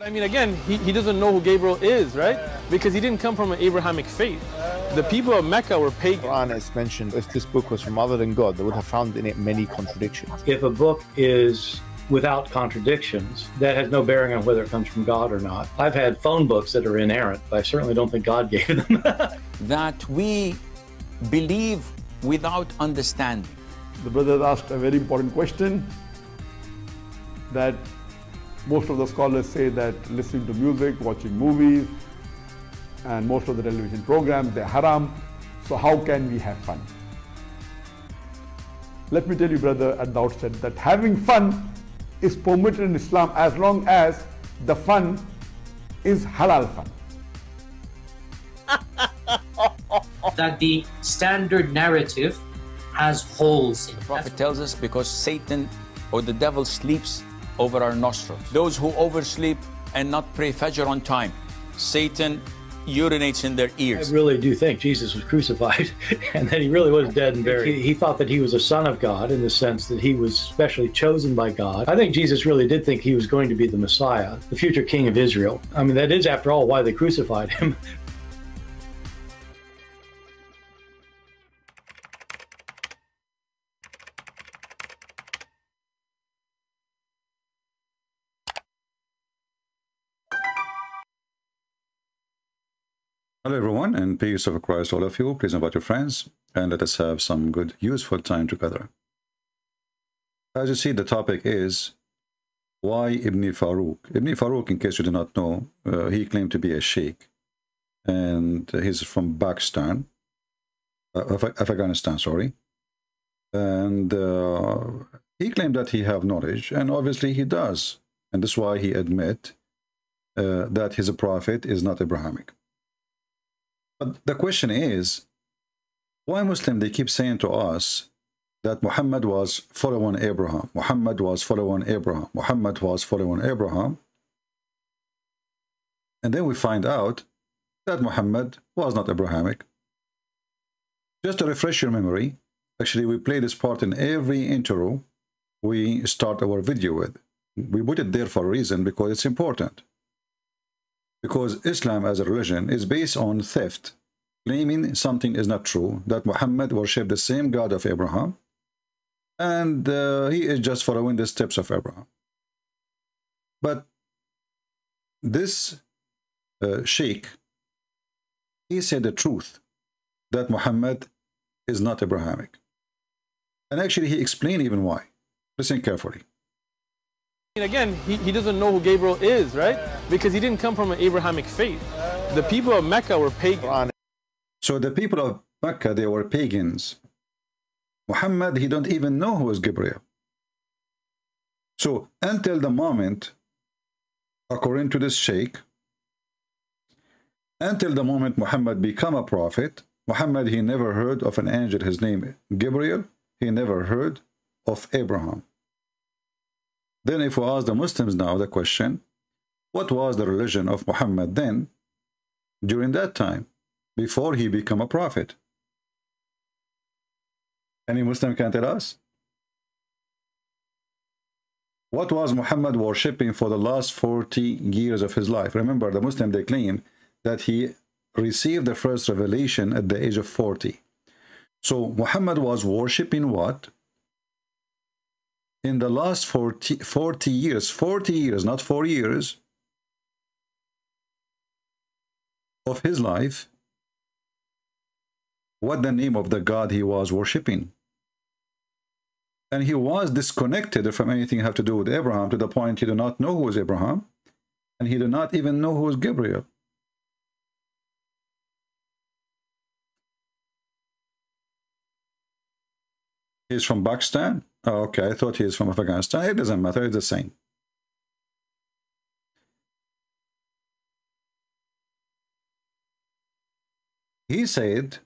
I mean, again, he, he doesn't know who Gabriel is, right? Because he didn't come from an Abrahamic faith. The people of Mecca were pagan. Quran is mentioned if this book was from other than God, they would have found in it many contradictions. If a book is without contradictions, that has no bearing on whether it comes from God or not. I've had phone books that are inerrant, but I certainly don't think God gave them. that we believe without understanding. The brother asked a very important question that most of the scholars say that listening to music, watching movies, and most of the television programs, they're haram. So how can we have fun? Let me tell you, brother, at the outset that having fun is permitted in Islam as long as the fun is halal fun. that the standard narrative has holes in it. The Prophet tells us because Satan or the devil sleeps over our nostrils. Those who oversleep and not pray Fajr on time, Satan urinates in their ears. I really do think Jesus was crucified and that he really was dead and buried. He, he, thought that he was a son of God in the sense that he was specially chosen by God. I think Jesus really did think he was going to be the Messiah, the future king of Israel. I mean, that is, after all, why they crucified him. Hello everyone and peace of Christ all of you. Please invite your friends and let us have some good useful time together. As you see the topic is why Ibn Farouk. Ibn Farouk in case you do not know uh, he claimed to be a sheikh and he's from Pakistan, uh, Afghanistan sorry and uh, he claimed that he have knowledge and obviously he does and that's why he admit uh, that his prophet is not Abrahamic. But the question is, why Muslim they keep saying to us that Muhammad was following Abraham, Muhammad was following Abraham, Muhammad was following Abraham, and then we find out that Muhammad was not Abrahamic. Just to refresh your memory, actually we play this part in every intro we start our video with. We put it there for a reason because it's important because Islam as a religion is based on theft, claiming something is not true, that Muhammad worshipped the same God of Abraham, and uh, he is just following the steps of Abraham. But this uh, sheikh, he said the truth, that Muhammad is not Abrahamic. And actually he explained even why. Listen carefully. Again, he, he doesn't know who Gabriel is, right? Because he didn't come from an Abrahamic faith. The people of Mecca were pagan. So the people of Mecca, they were pagans. Muhammad, he don't even know who was Gabriel. So until the moment, according to this sheikh, until the moment Muhammad become a prophet, Muhammad, he never heard of an angel, his name Gabriel. He never heard of Abraham. Then if we ask the Muslims now the question, what was the religion of Muhammad then, during that time, before he became a prophet? Any Muslim can tell us? What was Muhammad worshipping for the last 40 years of his life? Remember, the Muslim, they claim that he received the first revelation at the age of 40. So Muhammad was worshipping what? In the last 40, 40 years, 40 years, not four years, of his life, what the name of the God he was worshipping. And he was disconnected from anything have to do with Abraham to the point he did not know who was Abraham, and he did not even know who was Gabriel. He's from Pakistan. Oh, okay, I thought he is from Afghanistan. It doesn't matter, it's the same. He said,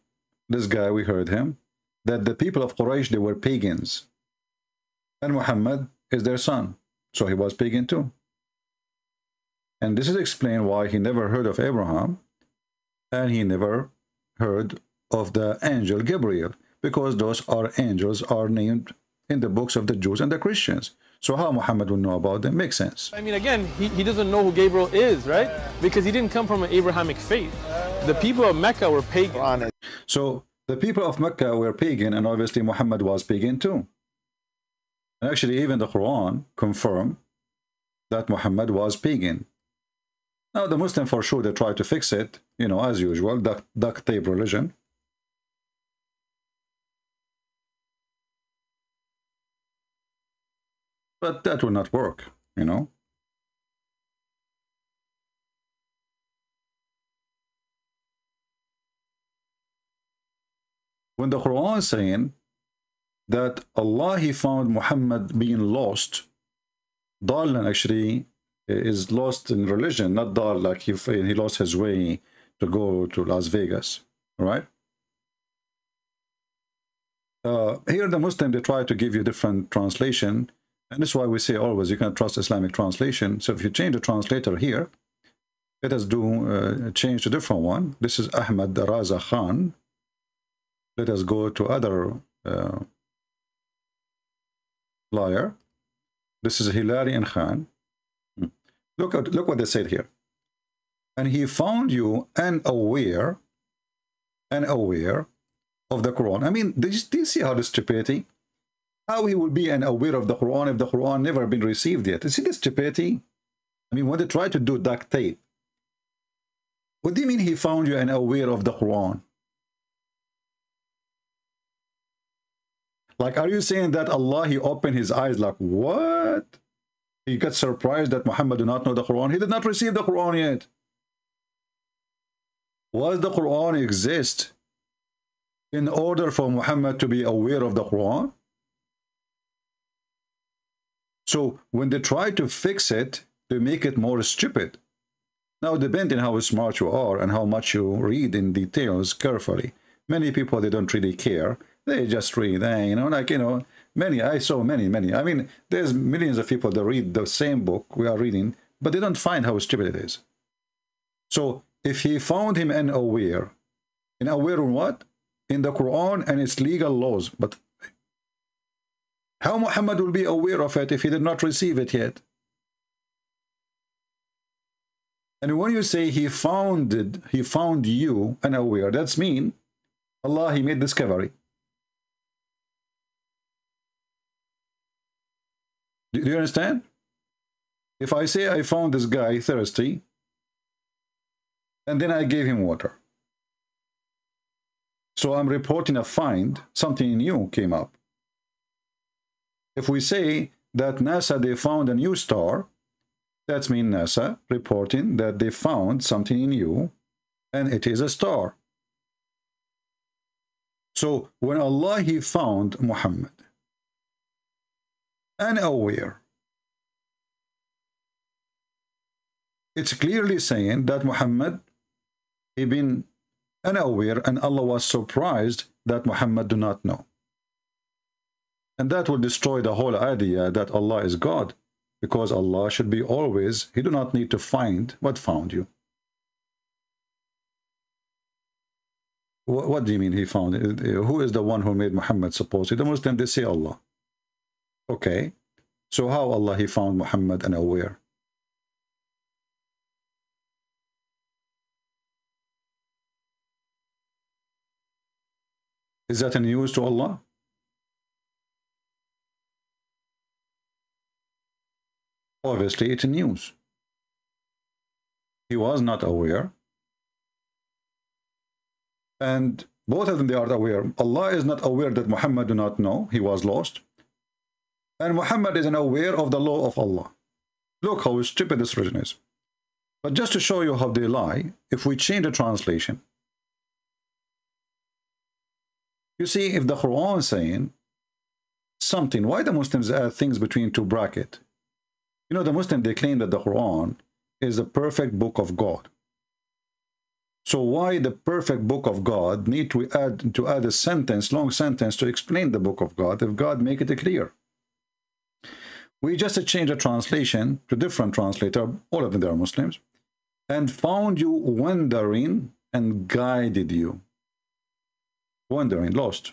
this guy, we heard him, that the people of Quraysh, they were pagans. And Muhammad is their son. So he was pagan too. And this is explained why he never heard of Abraham and he never heard of the angel Gabriel because those are angels are named in the books of the Jews and the Christians. So how Muhammad would know about them makes sense. I mean, again, he, he doesn't know who Gabriel is, right? Because he didn't come from an Abrahamic faith. The people of Mecca were pagan. So the people of Mecca were pagan, and obviously Muhammad was pagan too. And actually, even the Quran confirmed that Muhammad was pagan. Now, the Muslim, for sure, they try to fix it, you know, as usual, duct, duct tape religion. But that will not work, you know. When the Quran is saying that Allah, He found Muhammad being lost, Dalan actually is lost in religion, not Dal like he, he lost his way to go to Las Vegas, right? Uh, here the Muslim, they try to give you different translation, and that's why we say always you can trust Islamic translation. So if you change the translator here, let us do uh, change to different one. This is Ahmad Raza Khan. Let us go to other uh, liar. This is Hilali and Khan. Hmm. Look at look what they said here. And he found you unaware, unaware of the Quran. I mean, do you, you see how the stupidity? How he will be unaware of the Quran if the Quran never been received yet? You see the stupidity? I mean, when they try to do duct tape, what do you mean he found you unaware of the Quran? Like, are you saying that Allah, he opened his eyes like, what? He got surprised that Muhammad do not know the Quran. He did not receive the Quran yet. Was the Quran exist in order for Muhammad to be aware of the Quran? So when they try to fix it, they make it more stupid. Now, depending how smart you are and how much you read in details carefully, many people, they don't really care. They just read, eh, you know, like, you know, many, I saw many, many. I mean, there's millions of people that read the same book we are reading, but they don't find how stupid it is. So if he found him unaware, in aware on what? In the Quran and its legal laws. But how Muhammad will be aware of it if he did not receive it yet? And when you say he founded, he found you unaware, that's mean Allah, he made discovery. Do you understand? If I say I found this guy thirsty, and then I gave him water. So I'm reporting a find, something new came up. If we say that NASA, they found a new star, that's mean NASA reporting that they found something new, and it is a star. So when Allah, he found Muhammad, unaware, it's clearly saying that Muhammad he been unaware and Allah was surprised that Muhammad do not know. And that will destroy the whole idea that Allah is God because Allah should be always, he do not need to find what found you. What, do you mean he found? Uh, who is the one who made Muhammad supposedly? The Muslim, they say Allah. Okay. So how Allah he found Muhammad unaware? Is that a news to Allah? Obviously, it's news. He was not aware. And both of them, they are aware. Allah is not aware that Muhammad do not know. He was lost. And Muhammad is unaware of the law of Allah. Look how stupid this religion is. But just to show you how they lie, if we change the translation, You see, if the Quran is saying something, why the Muslims add things between two brackets? You know, the Muslim, they claim that the Quran is the perfect book of God. So why the perfect book of God need to add to add a sentence, long sentence to explain the book of God if God make it clear? We just change the translation to different translator, all of them are Muslims, and found you wandering and guided you wandering, lost.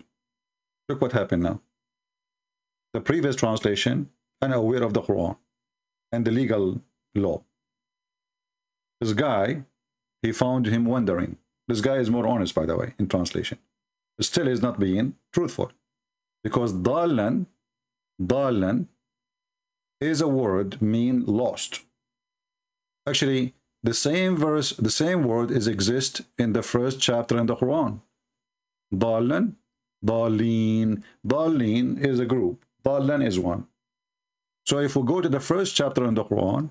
Look what happened now. the previous translation unaware of the Quran and the legal law. This guy, he found him wondering. This guy is more honest, by the way, in translation. Still is not being truthful. Because dalan, dalan is a word mean lost. Actually, the same verse, the same word is exist in the first chapter in the Quran. Dalan, Dalin. Dalin is a group. Dalan is one. So if we go to the first chapter in the Quran,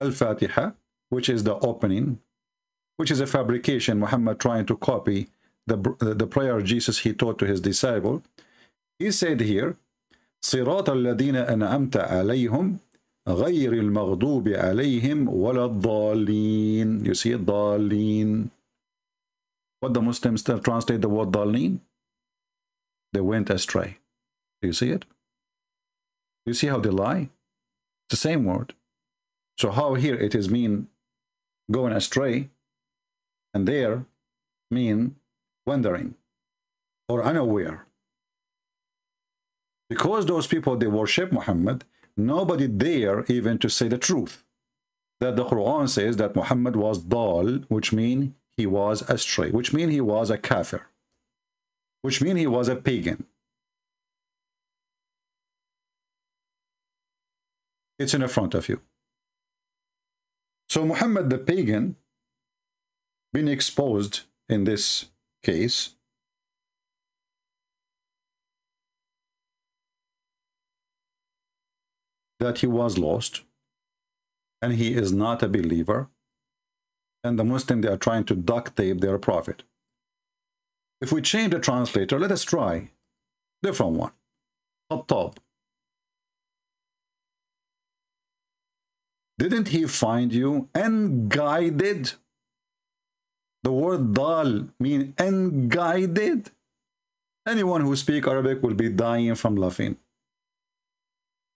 Al-Fatiha, which is the opening, which is a fabrication, Muhammad trying to copy the, the prayer Jesus he taught to his disciple. He said here, صراط الذين أنعمت عليهم غير المغضوب عليهم ولا الضالين. You see, ضالين. What the Muslims translate the word ضالين? They went astray. Do you see it? You see how they lie? It's the same word. So how here it is mean going astray, and there mean wandering or unaware. Because those people, they worship Muhammad, nobody dare even to say the truth. That the Quran says that Muhammad was dal, which mean he was astray, which mean he was a kafir, which mean he was a pagan. It's in front of you. So Muhammad the pagan been exposed in this case that he was lost and he is not a believer and the Muslim they are trying to duct tape their prophet. If we change the translator, let us try different one. Khattab. Didn't he find you unguided? The word dal mean unguided. Anyone who speak Arabic will be dying from laughing.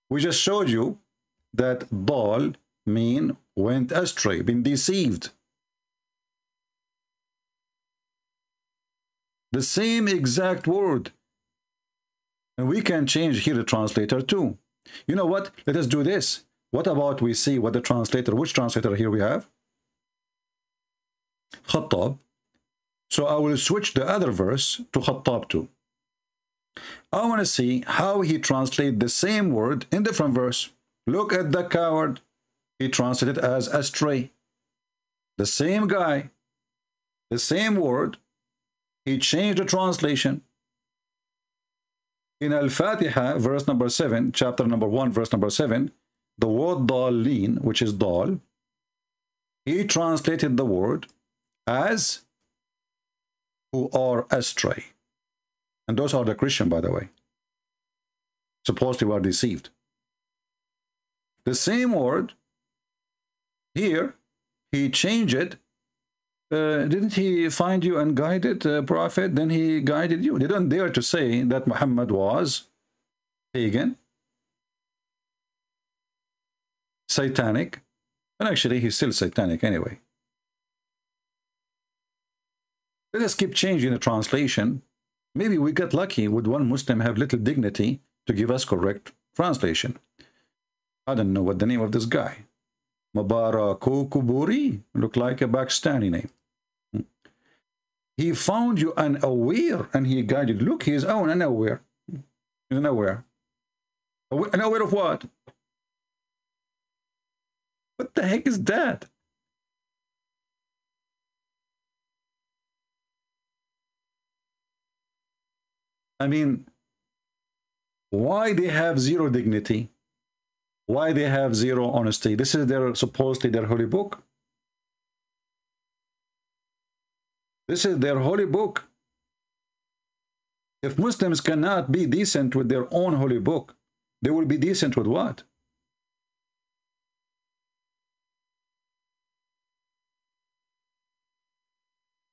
We just showed you that dal mean went astray, been deceived. The same exact word. And we can change here the translator too. You know what? Let us do this. What about we see what the translator, which translator here we have? Khattab. So I will switch the other verse to Khattab too. I want to see how he translate the same word in different verse. Look at the coward. He translated as astray. The same guy, the same word, he changed the translation. In Al-Fatiha, verse number 7, chapter number 1, verse number 7, the word dalin, which is dal, he translated the word as who are astray. And those are the Christian, by the way. Supposedly were deceived. The same word, here, he changed it. Uh, didn't he find you and guided, uh, prophet? Then he guided you. They don't dare to say that Muhammad was pagan, satanic, and actually he's still satanic anyway. Let us keep changing the translation. Maybe we got lucky with one Muslim have little dignity to give us correct translation. I don't know what the name of this guy. Mubarakpuri. Look like a Pakistani name. Hmm. He found you unaware and he guided. Look, he is own unaware. Hmm. He's unaware. Unaware of what? What the heck is that? I mean, why they have zero dignity? Why they have zero honesty? This is their supposedly their holy book. This is their holy book. If Muslims cannot be decent with their own holy book, they will be decent with what?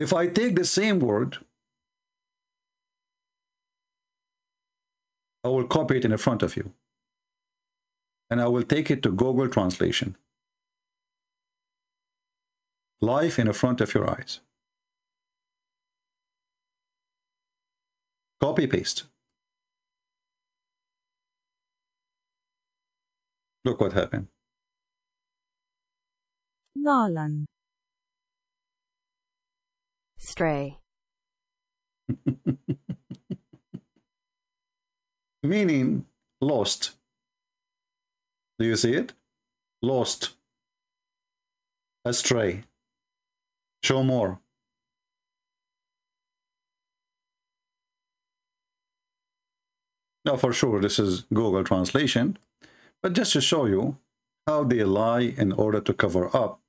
If I take the same word, I will copy it in front of you. And I will take it to Google Translation. Life in the front of your eyes. Copy paste. Look what happened. Nolan. Stray. Meaning lost. Do you see it? Lost. Astray. Show more. Now, for sure, this is Google translation, but just to show you how they lie in order to cover up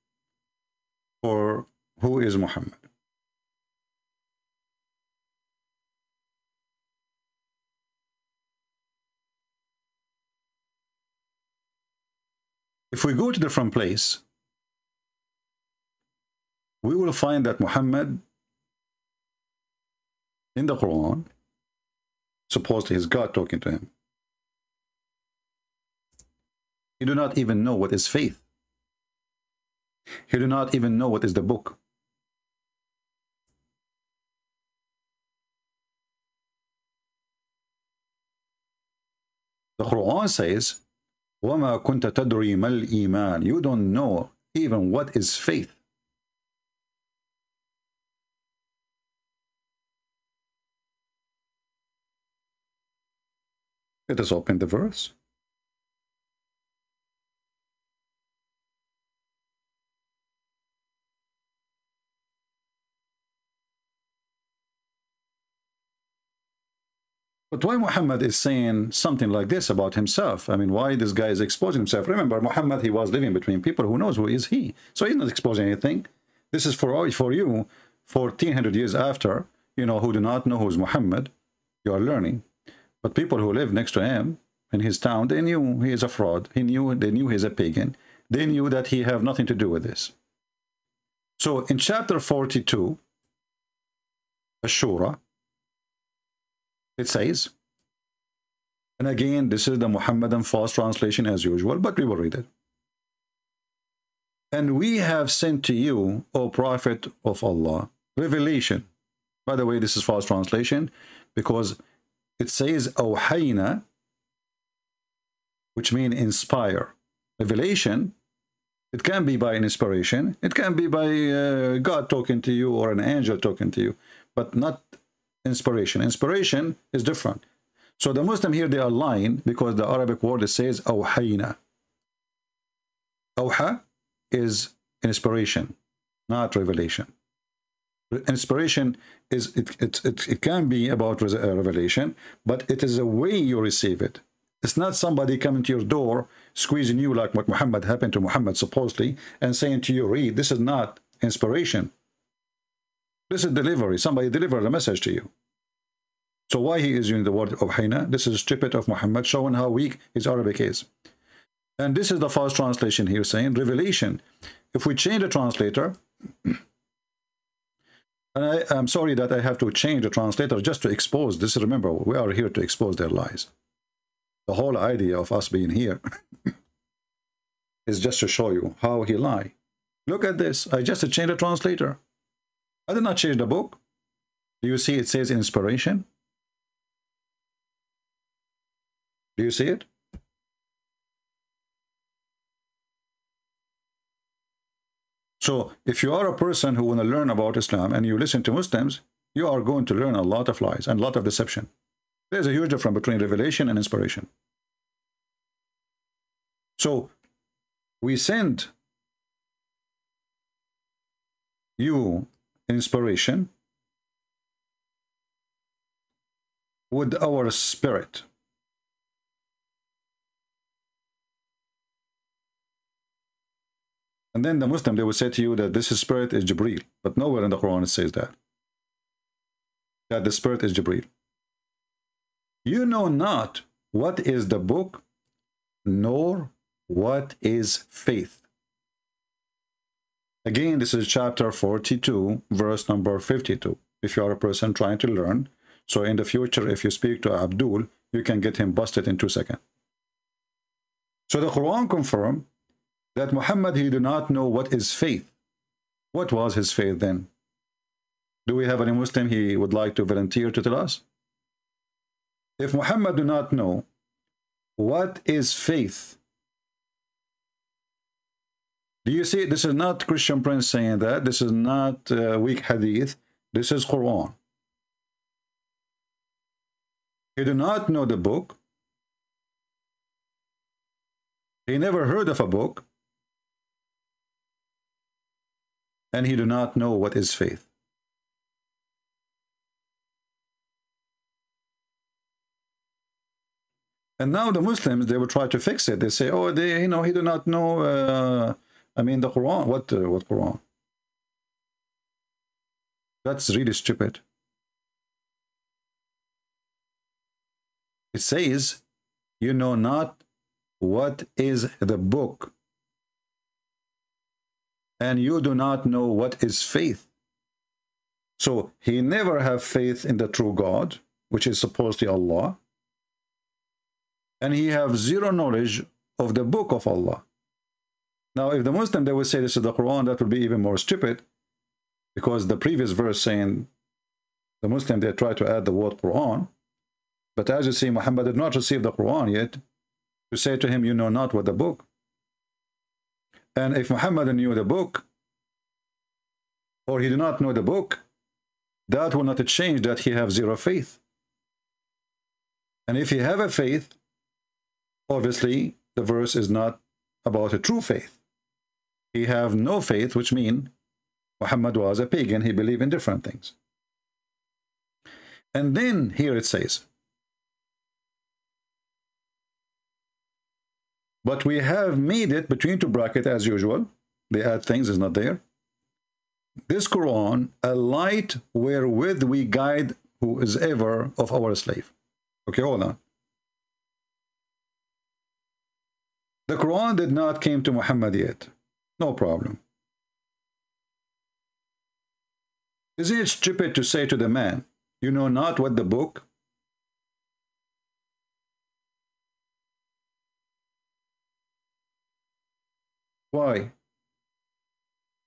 for who is Muhammad. If we go to different place, we will find that Muhammad in the Quran, supposedly is God talking to him. He do not even know what is faith. He do not even know what is the book. The Quran says, وَمَا كُنْتَ تَدْرِي مَا الْإِيمَانِ You don't know even what is faith. Let us open the verse. But why Muhammad is saying something like this about himself? I mean, why this guy is exposing himself? Remember, Muhammad, he was living between people who knows who is he. So he's not exposing anything. This is for, for you, 1400 years after, you know, who do not know who's Muhammad, you are learning. But people who live next to him in his town, they knew he is a fraud. He knew, they knew he's a pagan. They knew that he have nothing to do with this. So in chapter 42, Ash-Shura, it says, and again, this is the Muhammadan false translation as usual, but we will read it. And we have sent to you, O Prophet of Allah, revelation. By the way, this is false translation because it says "O awhayna, which means inspire. Revelation, it can be by inspiration. It can be by uh, God talking to you or an angel talking to you, but not inspiration. Inspiration is different. So the Muslim here, they are lying because the Arabic word says awhayna. Awha is inspiration, not revelation. Inspiration is it, it, it, it can be about uh, revelation, but it is a way you receive it. It's not somebody coming to your door, squeezing you like what Muhammad happened to Muhammad supposedly, and saying to you, read. This is not inspiration. This is delivery. Somebody delivered a message to you. So why he is using the word awhayna? This is stupid of Muhammad, showing how weak his Arabic is. And this is the false translation here saying revelation. If we change the translator, and I, am sorry that I have to change the translator just to expose this. Remember, we are here to expose their lies. The whole idea of us being here is just to show you how he lie. Look at this. I just changed the translator. I did not change the book. Do you see it says inspiration? Do you see it? So if you are a person who want to learn about Islam and you listen to Muslims, you are going to learn a lot of lies and a lot of deception. There's a huge difference between revelation and inspiration. So we send you inspiration with our spirit. And then the Muslim, they will say to you that this spirit is Jibreel. But nowhere in the Quran it says that. That the spirit is Jibreel. You know not what is the book, nor what is faith. Again, this is chapter 42, verse number 52. If you are a person trying to learn, so in the future, if you speak to Abdul, you can get him busted in two seconds. So the Quran confirmed that Muhammad, he did not know what is faith. What was his faith then? Do we have any Muslim he would like to volunteer to tell us? If Muhammad do not know what is faith, Do you see? This is not Christian Prince saying that. This is not uh, weak hadith. This is Quran. He do not know the book. He never heard of a book. And he do not know what is faith. And now the Muslims, they will try to fix it. They say, oh, they, you know, he do not know, uh, I mean, the Quran. What, uh, what Quran? That's really stupid. It says, you know not what is the book, and you do not know what is faith. So he never have faith in the true God, which is supposedly Allah and he have zero knowledge of the book of Allah. Now, if the Muslim, they would say this is the Quran, that would be even more stupid, because the previous verse saying, the Muslim, they try to add the word Quran, but as you see, Muhammad did not receive the Quran yet, to say to him, you know not what the book. And if Muhammad knew the book, or he did not know the book, that will not change that he have zero faith. And if he have a faith, obviously the verse is not about a true faith. He have no faith, which mean Muhammad was a pagan. He believed in different things. And then here it says, but we have made it between two brackets as usual. They add things is not there. This Quran, a light wherewith we guide who is ever of our slave. Okay, hold on. The Quran did not came to Muhammad yet. No problem. Isn't it stupid to say to the man, you know not what the book? Why?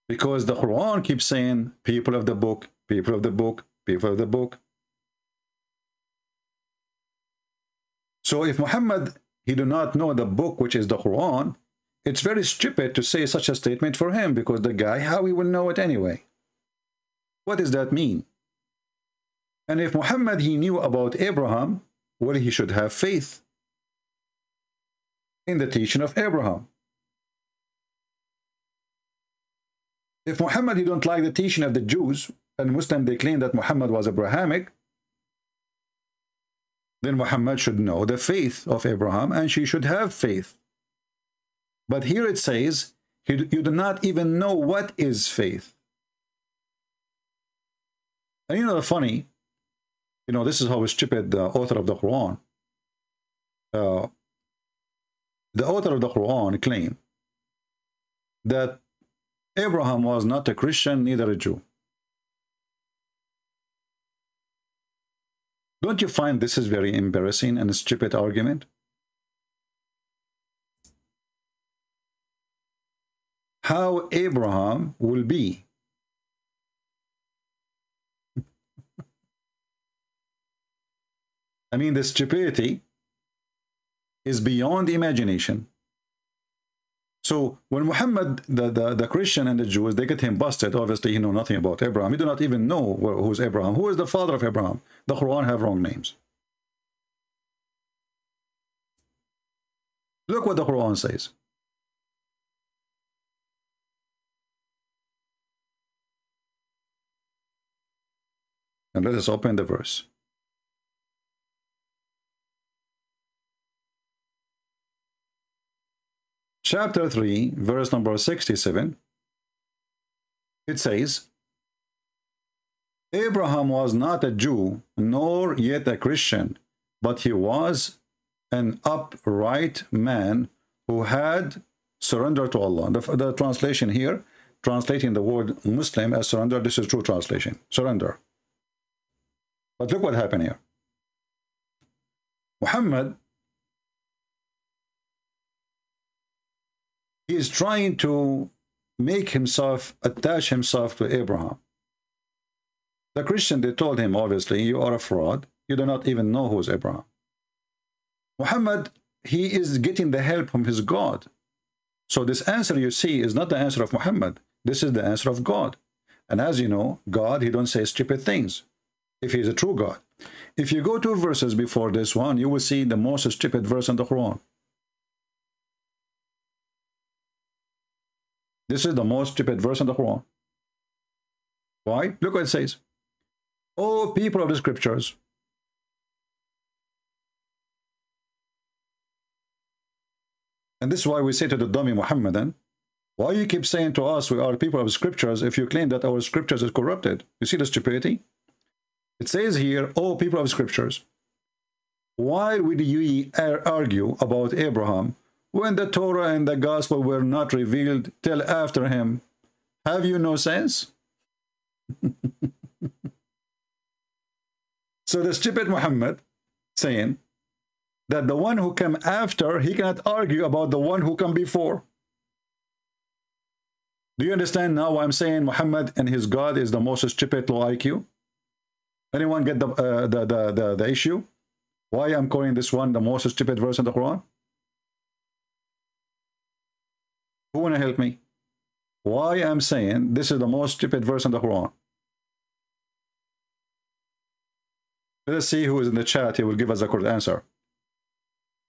Because the Quran keeps saying, people of the book, people of the book, people of the book. So if Muhammad he do not know the book which is the Quran, it's very stupid to say such a statement for him because the guy, how he will know it anyway? What does that mean? And if Muhammad, he knew about Abraham, well, he should have faith in the teaching of Abraham. If Muhammad, he don't like the teaching of the Jews, and Muslim, they claim that Muhammad was Abrahamic, then Muhammad should know the faith of Abraham and she should have faith. But here it says, you do not even know what is faith. And you know the funny, you know, this is how stupid the author of the Quran, uh, the author of the Quran claimed that Abraham was not a Christian, neither a Jew. Don't you find this is very embarrassing and a stupid argument? How Abraham will be. I mean, the stupidity is beyond imagination. So when Muhammad, the, the, the Christian and the Jews, they get him busted, obviously he know nothing about Abraham. He do not even know who's Abraham. Who is the father of Abraham? The Quran have wrong names. Look what the Quran says. And let us open the verse. chapter 3, verse number 67, it says, Abraham was not a Jew, nor yet a Christian, but he was an upright man who had surrendered to Allah. The, the translation here, translating the word Muslim as surrender, this is true translation, surrender. But look what happened here. Muhammad he is trying to make himself attach himself to Abraham. The Christian, they told him, obviously, you are a fraud. You do not even know who is Abraham. Muhammad, he is getting the help from his God. So this answer you see is not the answer of Muhammad. This is the answer of God. And as you know, God, he don't say stupid things if he is a true God. If you go two verses before this one, you will see the most stupid verse in the Quran. This is the most stupid verse in the Quran. Why? Look what it says. Oh, people of the scriptures, And this is why we say to the dummy Muhammadan, eh? why you keep saying to us we are people of scriptures if you claim that our scriptures is corrupted? You see the stupidity? It says here, oh people of scriptures, why would you argue about Abraham when the Torah and the gospel were not revealed till after him? Have you no sense? so the stupid Muhammad saying, that the one who came after, he cannot argue about the one who came before. Do you understand now why I'm saying Muhammad and his God is the most stupid low IQ? Anyone get the, uh, the, the, the, the issue? Why I'm calling this one the most stupid verse in the Quran? Who want to help me? Why I'm saying this is the most stupid verse in the Quran? Let us see who is in the chat. He will give us a correct answer.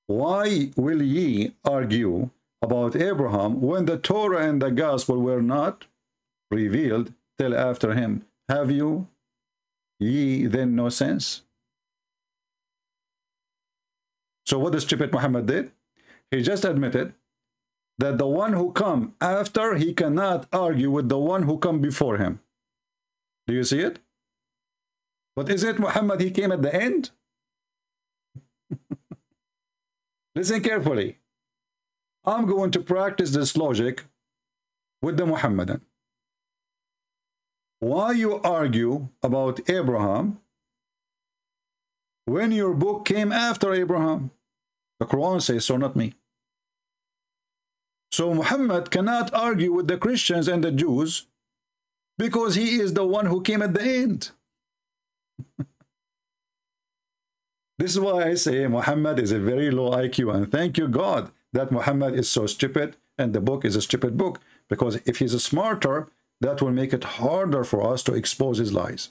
Why will ye argue about Abraham when the Torah and the gospel were not revealed till after him? Have you ye then no sense? So what the stupid Muhammad did? He just admitted that the one who come after, he cannot argue with the one who come before him. Do you see it? But is it Muhammad, he came at the end? Listen carefully. I'm going to practice this logic with the Muhammadan. Why you argue about Abraham when your book came after Abraham? The Quran says so, not me. So Muhammad cannot argue with the Christians and the Jews because he is the one who came at the end. This is why I say Muhammad is a very low IQ and thank you God that Muhammad is so stupid and the book is a stupid book because if he's a smarter that will make it harder for us to expose his lies.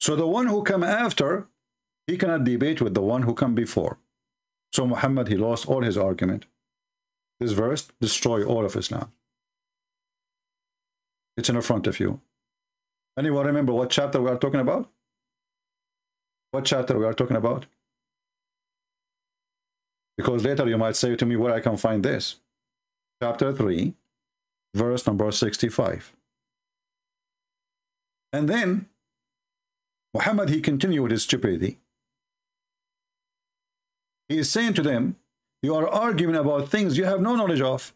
So the one who come after, he cannot debate with the one who come before. So Muhammad, he lost all his argument. This verse destroy all of Islam. It's in the front of you. Anyone remember what chapter we are talking about? What chapter we are talking about? Because later you might say to me where I can find this. Chapter 3, verse number 65. And then Muhammad, he continued his stupidity. He is saying to them, you are arguing about things you have no knowledge of.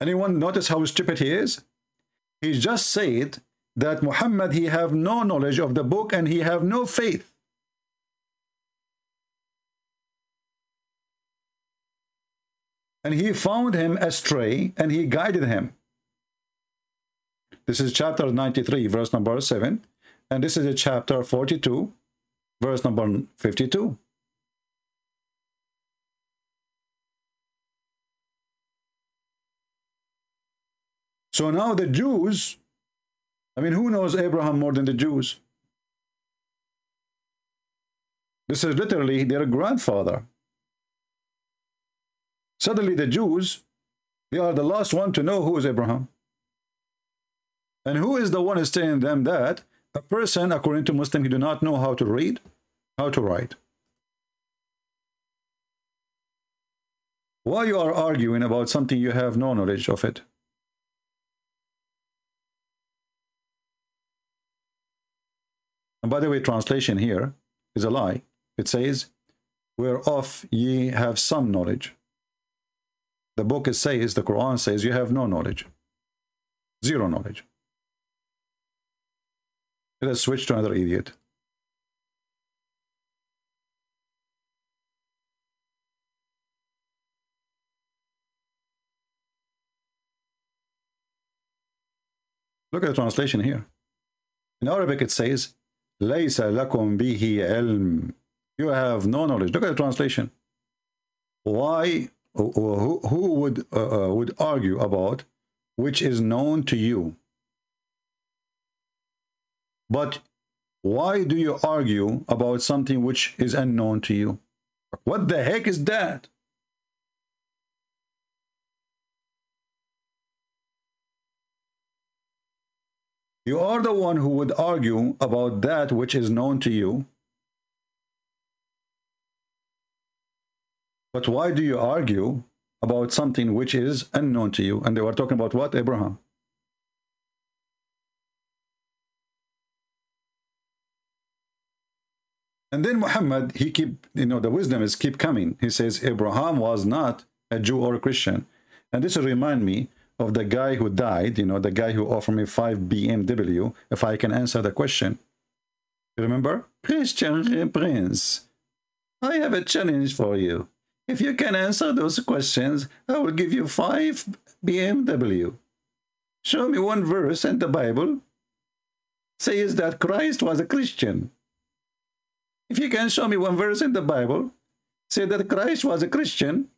Anyone notice how stupid he is? He just said that Muhammad, he have no knowledge of the book and he have no faith. And he found him astray and he guided him. This is chapter 93, verse number 7. And this is a chapter 42, verse number 52. So now the Jews, I mean, who knows Abraham more than the Jews? This is literally their grandfather. Suddenly the Jews, they are the last one to know who is Abraham. And who is the one who's telling them that a person, according to Muslim, he do not know how to read, how to write? Why you are arguing about something you have no knowledge of it? And by the way, translation here is a lie. It says, whereof ye have some knowledge. The book says, the Quran says, you have no knowledge. Zero knowledge. Let us switch to another idiot. Look at the translation here. In Arabic, it says, لَيْسَ لَكُمْ بِهِ عِلْم. You have no knowledge. Look at the translation. Why, who, who would, uh, uh, would argue about which is known to you? But why do you argue about something which is unknown to you? What the heck is that? You are the one who would argue about that which is known to you. But why do you argue about something which is unknown to you? And they were talking about what? Abraham. And then Muhammad, he keep, you know, the wisdom is keep coming. He says, Abraham was not a Jew or a Christian. And this will remind me of the guy who died, you know, the guy who offered me 5 BMW, if I can answer the question. Remember? Christian Prince, I have a challenge for you. If you can answer those questions, I will give you 5 BMW. Show me one verse in the Bible says that Christ was a Christian. If you can show me one verse in the Bible say that Christ was a Christian,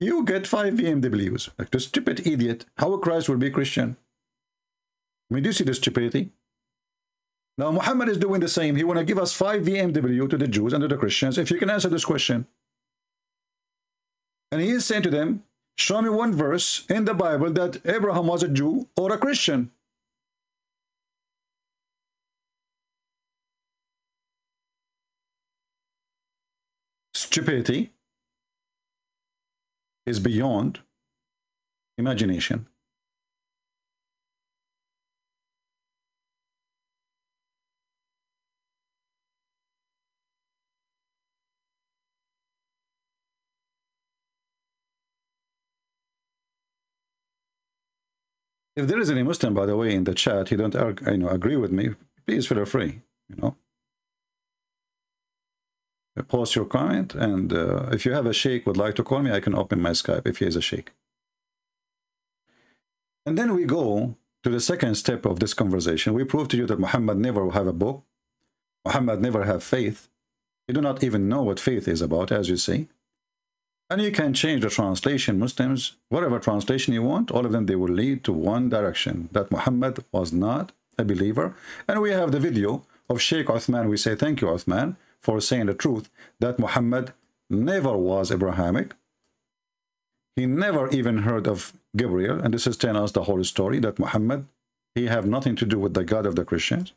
you get five BMWs. Like the stupid idiot. How Christ will be Christian? I mean, do you see the stupidity? Now Muhammad is doing the same. He want to give us five BMW to the Jews and to the Christians. If you can answer this question. And he is saying to them, show me one verse in the Bible that Abraham was a Jew or a Christian. Stupidity is beyond imagination. If there is any Muslim, by the way, in the chat, he don't you know, agree with me, please feel free, you know. Post your comment and uh, if you have a sheikh would like to call me i can open my skype if he is a sheikh. And then we go to the second step of this conversation. We prove to you that muhammad never have a book. Muhammad never have faith. You do not even know what faith is about as you see and you can change the translation muslims whatever translation you want all of them they will lead to one direction that muhammad was not a believer and we have the video of sheikh uthman we say thank you uthman for saying the truth that Muhammad never was Abrahamic. He never even heard of Gabriel, and this is telling us the whole story that Muhammad, he have nothing to do with the God of the Christians.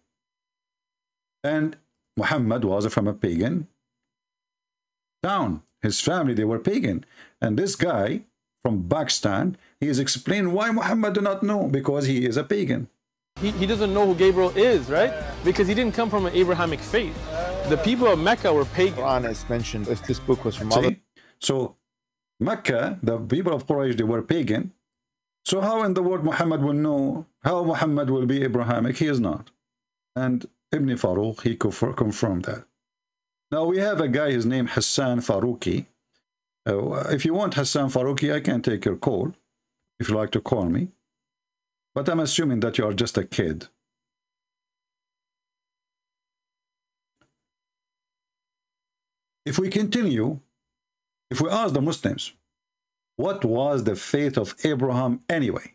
And Muhammad was from a pagan town. His family, they were pagan. And this guy from Pakistan, he is explaining why Muhammad do not know, because he is a pagan. He, he doesn't know who Gabriel is, right? Because he didn't come from an Abrahamic faith. The people of Mecca were pagan. Quran is mentioned if this book was from See? Allah. So Mecca, the people of Quraysh, they were pagan. So how in the world Muhammad will know, how Muhammad will be Abrahamic? He is not. And Ibn Farouk, he confirmed that. Now we have a guy, his name Hassan Farouki. Uh, if you want Hassan Farouki, I can take your call, if you like to call me. But I'm assuming that you are just a kid. If we continue, if we ask the Muslims, what was the faith of Abraham anyway?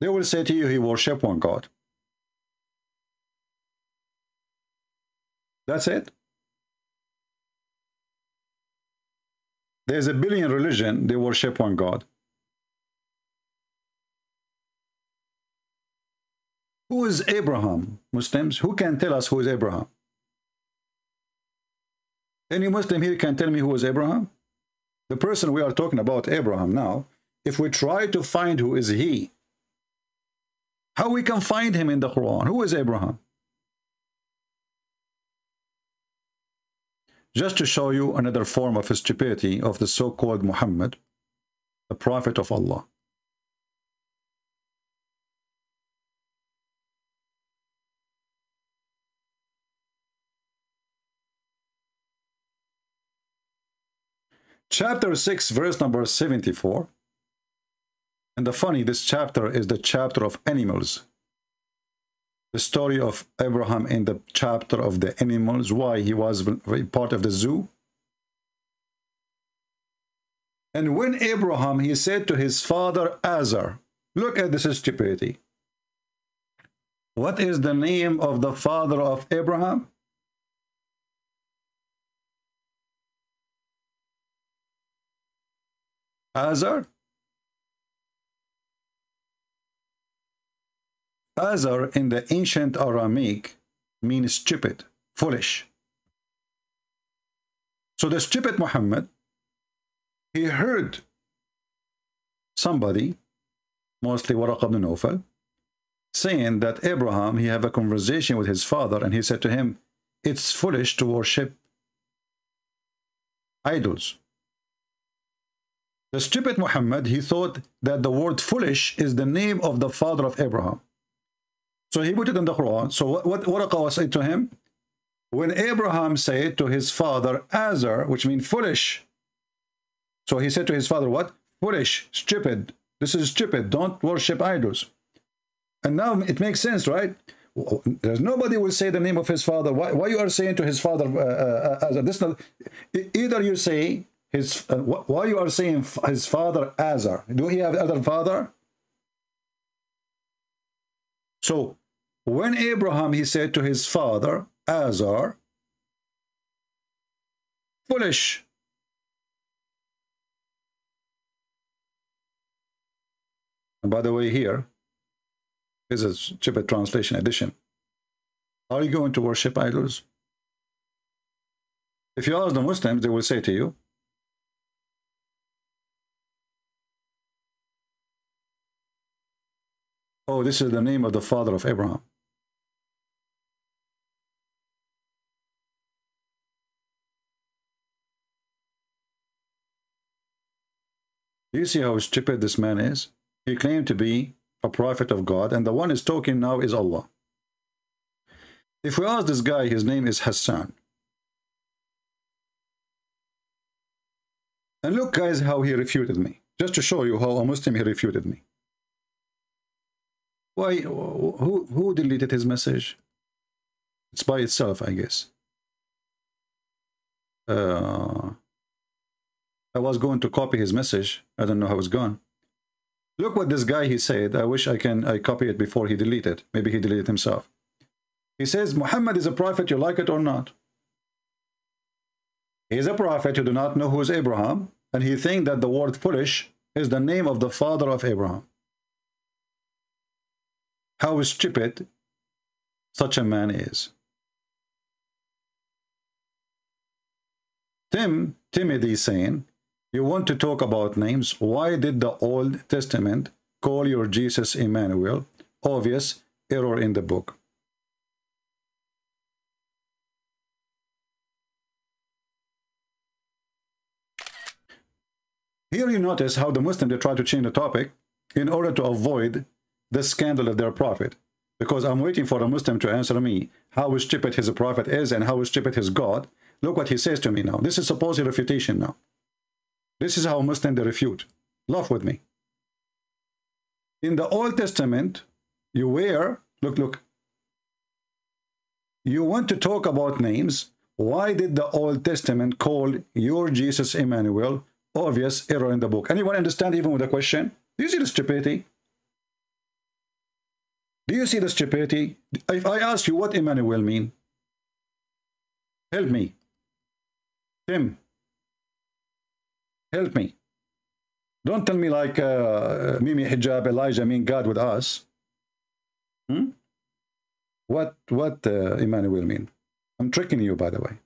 They will say to you, he worshiped one God. That's it. There's a billion religion, they worship one God. Who is Abraham, Muslims? Who can tell us who is Abraham? Any Muslim here can tell me who is Abraham? The person we are talking about, Abraham, now, if we try to find who is he, how we can find him in the Quran? Who is Abraham? Just to show you another form of stupidity of the so-called Muhammad, the prophet of Allah. chapter 6 verse number 74 And the funny, this chapter is the chapter of animals. The story of Abraham in the chapter of the animals, why he was part of the zoo. And when Abraham, he said to his father Azar, look at this stupidity. What is the name of the father of Abraham? Azar? Azar in the ancient Aramaic means stupid, foolish. So the stupid Muhammad, he heard somebody, mostly Waraq ibn Nawfal, saying that Abraham, he have a conversation with his father and he said to him, it's foolish to worship idols. The stupid Muhammad, he thought that the word foolish is the name of the father of Abraham. So he put it in the Quran. So what, what Waraqah said to him? When Abraham said to his father, Azar, which means foolish. So he said to his father, what? Foolish, stupid. This is stupid. Don't worship idols. And now it makes sense, right? There's nobody will say the name of his father. Why, why you are saying to his father, uh, uh, Azar? This not, either you say his, uh, why you are saying his father Azar? Do he have other father? So when Abraham, he said to his father, Azar, foolish. And by the way, here is a stupid translation edition. Are you going to worship idols? If you ask the Muslims, they will say to you, Oh, this is the name of the father of Abraham. Do you see how stupid this man is? He claimed to be a prophet of God, and the one is talking now is Allah. If we ask this guy, his name is Hassan. And look, guys, how he refuted me. Just to show you how a Muslim he refuted me. Why? Who, who deleted his message? It's by itself, I guess. Uh, I was going to copy his message. I don't know how it's gone. Look what this guy he said. I wish I can I copy it before he deleted. Maybe he deleted himself. He says Muhammad is a prophet, you like it or not. He is a prophet, you do not know who is Abraham, and he think that the word foolish is the name of the father of Abraham how stupid such a man is. Tim, Timothy saying, you want to talk about names, why did the Old Testament call your Jesus Emmanuel? Obvious error in the book. Here you notice how the Muslims they try to change the topic in order to avoid the scandal of their prophet. Because I'm waiting for a Muslim to answer me how stupid his prophet is and how stupid his God. Look what he says to me now. This is supposed refutation now. This is how Muslim they refute. Laugh with me. In the Old Testament, you wear, look, look. You want to talk about names. Why did the Old Testament call your Jesus Emmanuel? Obvious error in the book. Anyone understand even with a question? Do you see the stupidity? Do you see the stupidity? If I ask you what Emmanuel mean, help me. Tim, help me. Don't tell me like uh, Mimi Hijab, Elijah mean God with us. Hmm? What what uh, Emmanuel mean? I'm tricking you, by the way.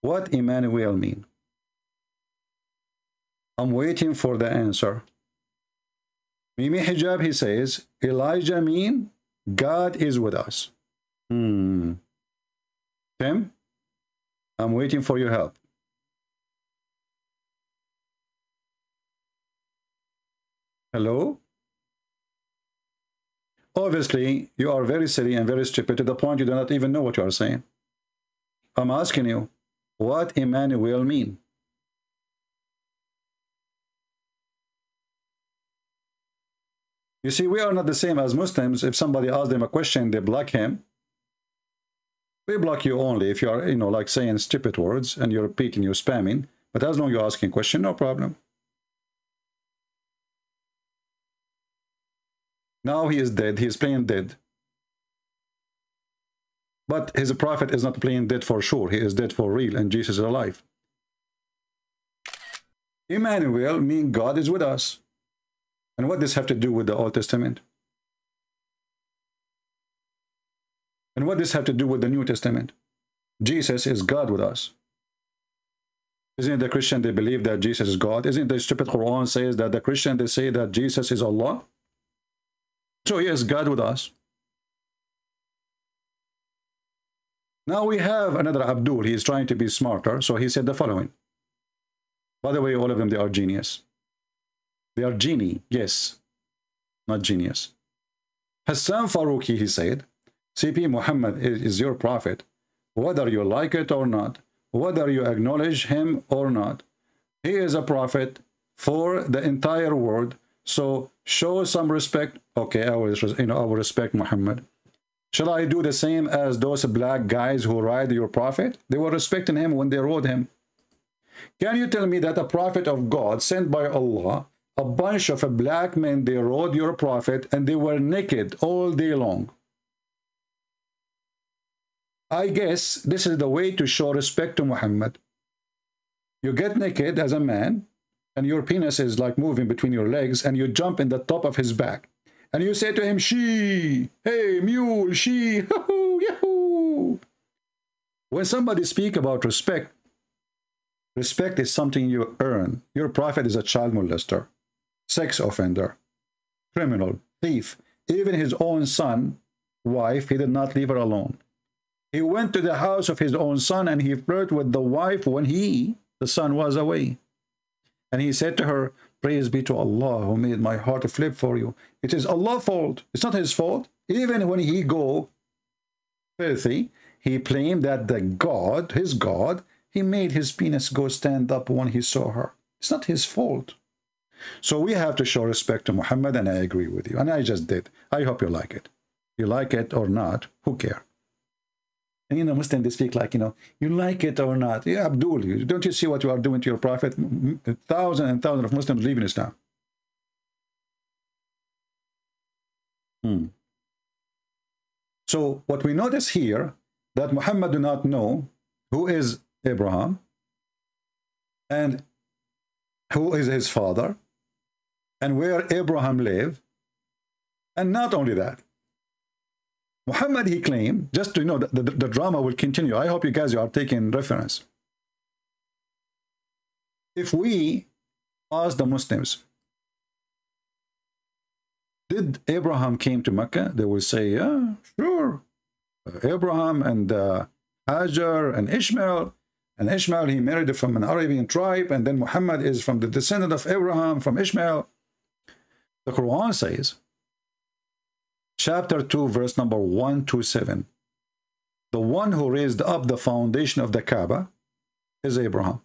What Emmanuel mean? I'm waiting for the answer. Mimi Hijab, he says, Elijah mean God is with us. Hmm. Tim, I'm waiting for your help. Hello? Obviously, you are very silly and very stupid to the point you do not even know what you are saying. I'm asking you, what Emmanuel mean? You see, we are not the same as Muslims. If somebody asks them a question, they block him. We block you only if you are, you know, like saying stupid words and you're repeating, you're spamming. But as long as you're asking question, no problem. Now he is dead. He is playing dead. But his prophet is not playing dead for sure. He is dead for real and Jesus is alive. Emmanuel means God is with us. And what does this have to do with the Old Testament? And what does this have to do with the New Testament? Jesus is God with us. Isn't the Christian they believe that Jesus is God? Isn't the stupid Quran says that the Christian they say that Jesus is Allah? So he is God with us. Now we have another Abdul. He is trying to be smarter. So he said the following. By the way, all of them, they are genius. They are genie, yes, not genius. Hassan Farouki, he said, CP Muhammad is your prophet, whether you like it or not, whether you acknowledge him or not. He is a prophet for the entire world. So show some respect. Okay, I will, you know, I will respect Muhammad. Shall I do the same as those black guys who ride your prophet? They were respecting him when they rode him. Can you tell me that a prophet of God sent by Allah, a bunch of black men, they rode your prophet and they were naked all day long? I guess this is the way to show respect to Muhammad. You get naked as a man and your penis is like moving between your legs and you jump in the top of his back. And you say to him, she, hey, mule, she, yahoo. When somebody speak about respect, respect is something you earn. Your prophet is a child molester, sex offender, criminal, thief. Even his own son, wife, he did not leave her alone. He went to the house of his own son and he flirted with the wife when he, the son, was away. And he said to her, Praise be to Allah who made my heart flip for you. It is Allah's fault. It's not his fault. Even when he go filthy, he claimed that the God, his God, he made his penis go stand up when he saw her. It's not his fault. So we have to show respect to Muhammad, and I agree with you. And I just did. I hope you like it. You like it or not, who care? And you know, Muslims, they speak like, you know, you like it or not. Yeah, Abdul, don't you see what you are doing to your prophet? Thousands and thousands of Muslims leaving Islam. Hmm. So what we notice here, that Muhammad do not know who is Abraham and who is his father and where Abraham lived. And not only that, Muhammad, he claimed, just to you know, the, the, the drama will continue. I hope you guys are taking reference. If we ask the Muslims, did Abraham came to Mecca? They will say, yeah, sure. Abraham and uh, Hajar and Ishmael. And Ishmael, he married from an Arabian tribe. And then Muhammad is from the descendant of Abraham, from Ishmael. The Quran says, chapter 2, verse number 1 to 7. The one who raised up the foundation of the Kaaba is Abraham.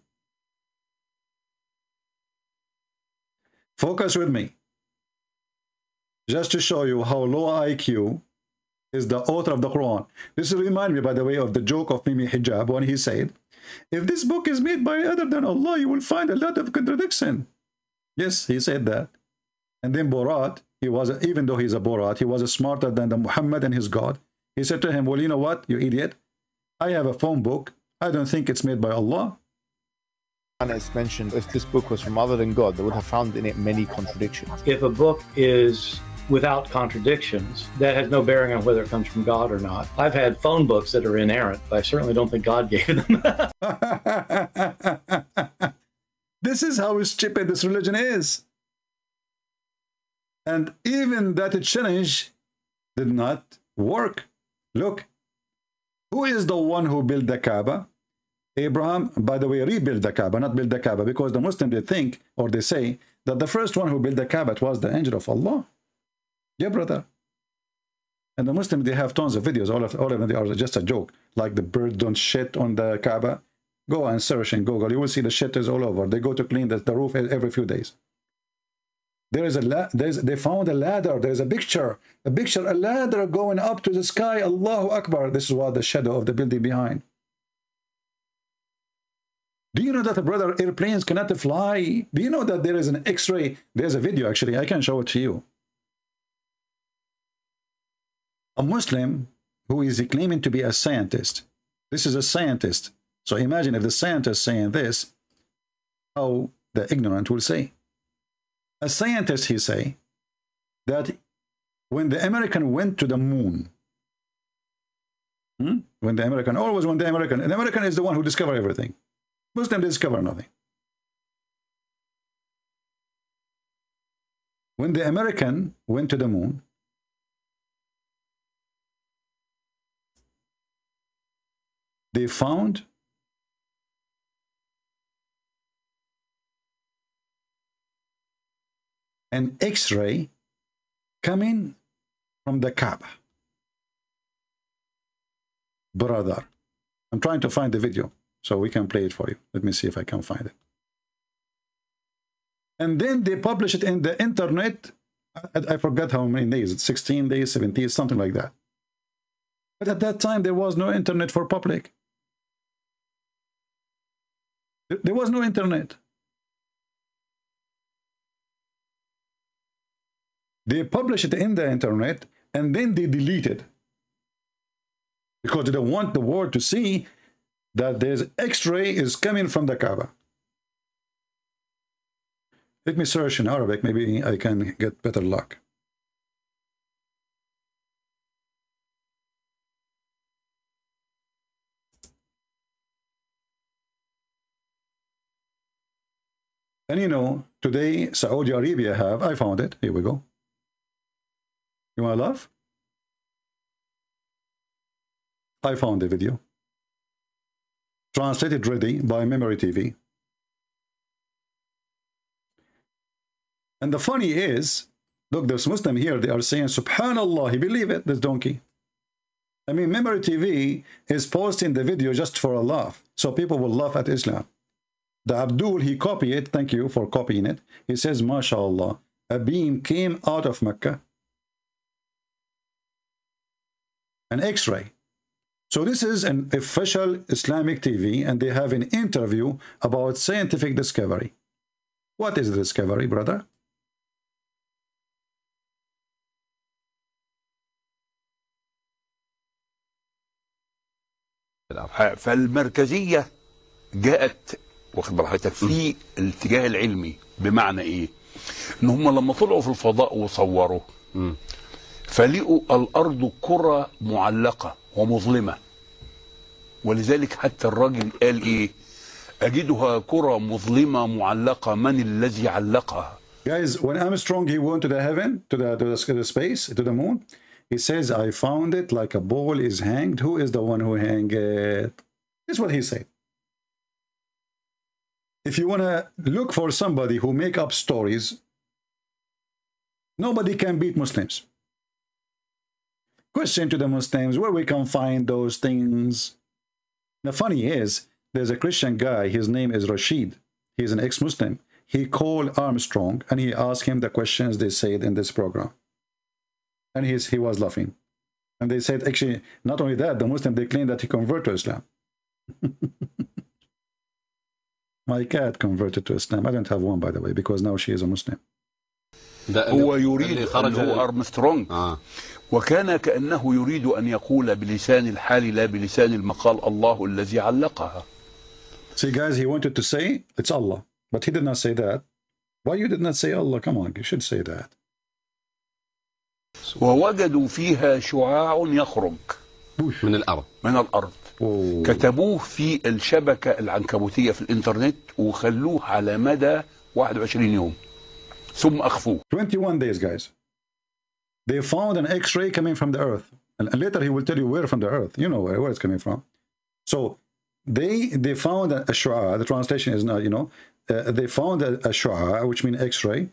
Focus with me. Just to show you how low IQ is the author of the Quran. This reminds me, by the way, of the joke of Mimi Hijab when he said, if this book is made by other than Allah, you will find a lot of contradiction. Yes, he said that. And then Borat, he was, even though he's a Borat, he was smarter than the Muhammad and his God. He said to him, well, you know what, you idiot? I have a phone book. I don't think it's made by Allah. And it's mentioned if this book was from other than God, they would have found in it many contradictions. If a book is without contradictions, that has no bearing on whether it comes from God or not. I've had phone books that are inerrant, but I certainly don't think God gave them. this is how stupid this religion is. And even that challenge did not work. Look, who is the one who built the Kaaba? Abraham, by the way, rebuilt the Kaaba, not built the Kaaba, because the Muslims, they think, or they say, that the first one who built the Kaaba was the angel of Allah. Yeah, brother. And the Muslims, they have tons of videos. All of, all of them are just a joke. Like the bird don't shit on the Kaaba. Go and search in Google. You will see the shit is all over. They go to clean the, the roof every few days. There is a there's, they found a ladder there's a picture a picture a ladder going up to the sky allahu akbar. This is what the shadow of the building behind. Do you know that brother airplanes cannot fly? Do you know that there is an x-ray? There's a video actually i can show it to you. A muslim who is claiming to be a scientist. This is a scientist. So imagine if the scientist saying this how the ignorant will say a scientist, he say, that when the American went to the moon, hmm? when the American, always when the American, the American is the one who discovered everything. Muslim discover nothing. When the American went to the moon, they found an X-ray coming from the Kaaba. Brother, I'm trying to find the video so we can play it for you. Let me see if I can find it. And then they publish it in the internet. I, I forgot how many days, it's 16 days, 17, something like that. But at that time, there was no internet for public. There was no internet. They publish it in the internet and then they delete it. Because they don't want the world to see that there's X-ray is coming from the Kaaba. Let me search in Arabic, maybe I can get better luck. And you know, today Saudi Arabia have, I found it, here we go. You want to love? I found the video. Translated ready by MEMRI TV. And the funny is, look, there's Muslim here, they are saying, Subhanallah, he believe it, this donkey. I mean, MEMRI TV is posting the video just for a laugh, so people will laugh at Islam. The Abdul, he copied it, thank you for copying it. He says, MashaAllah, a beam came out of Mecca an x-ray. So this is an official Islamic TV and they have an interview about scientific discovery. What is the discovery, brother? فالمركزية جاءت واخد براحتك في الاتجاه العلمي بمعنى إيه؟ ان هم لما طلعوا في الفضاء وصوروا فلقوا الأرض كره معلقه ومظلمه ولذلك حتى الراجل قال إيه اجدها كره مظلمه معلقه من الذي علقها Guys, when Armstrong he went to the heaven, to the, to the, to the space, to the moon, he says, I found it like a ball is hanged. Who is the one who hang it? That's what he said. If you want to look for somebody who make up stories, nobody can beat Muslims. Question to the Muslims, where we can find those things? The funny is, there's a Christian guy, his name is Rashid. He's an ex-Muslim. He called Armstrong and he asked him the questions they said in this program. And he's, he was laughing. And they said, actually, not only that, the Muslim, they claim that he converted to Islam. My cat converted to Islam. I don't have one, by the way, because now she is a Muslim. هو يريد أن هو أرمسترونج اه وكان كأنه يريد أن يقول بلسان الحال لا بلسان المقال الله الذي علقها See, guys, he wanted to say it's Allah, but he did not say that. Why you did not say Allah? Come on, you should say that. ووجدوا فيها شعاع يخرج من الأرض من الأرض Oh. كتبوه في الشبكة العنكبوتية في الإنترنت وخلوه على مدى 21 يوم ثم أخفوه 21 days, guys. They found an X-ray coming from the Earth, and later he will tell you where from the Earth. You know where, where it's coming from. So they they found a, a shua. The translation is not, you know, uh, they found a, a shua, which means X-ray,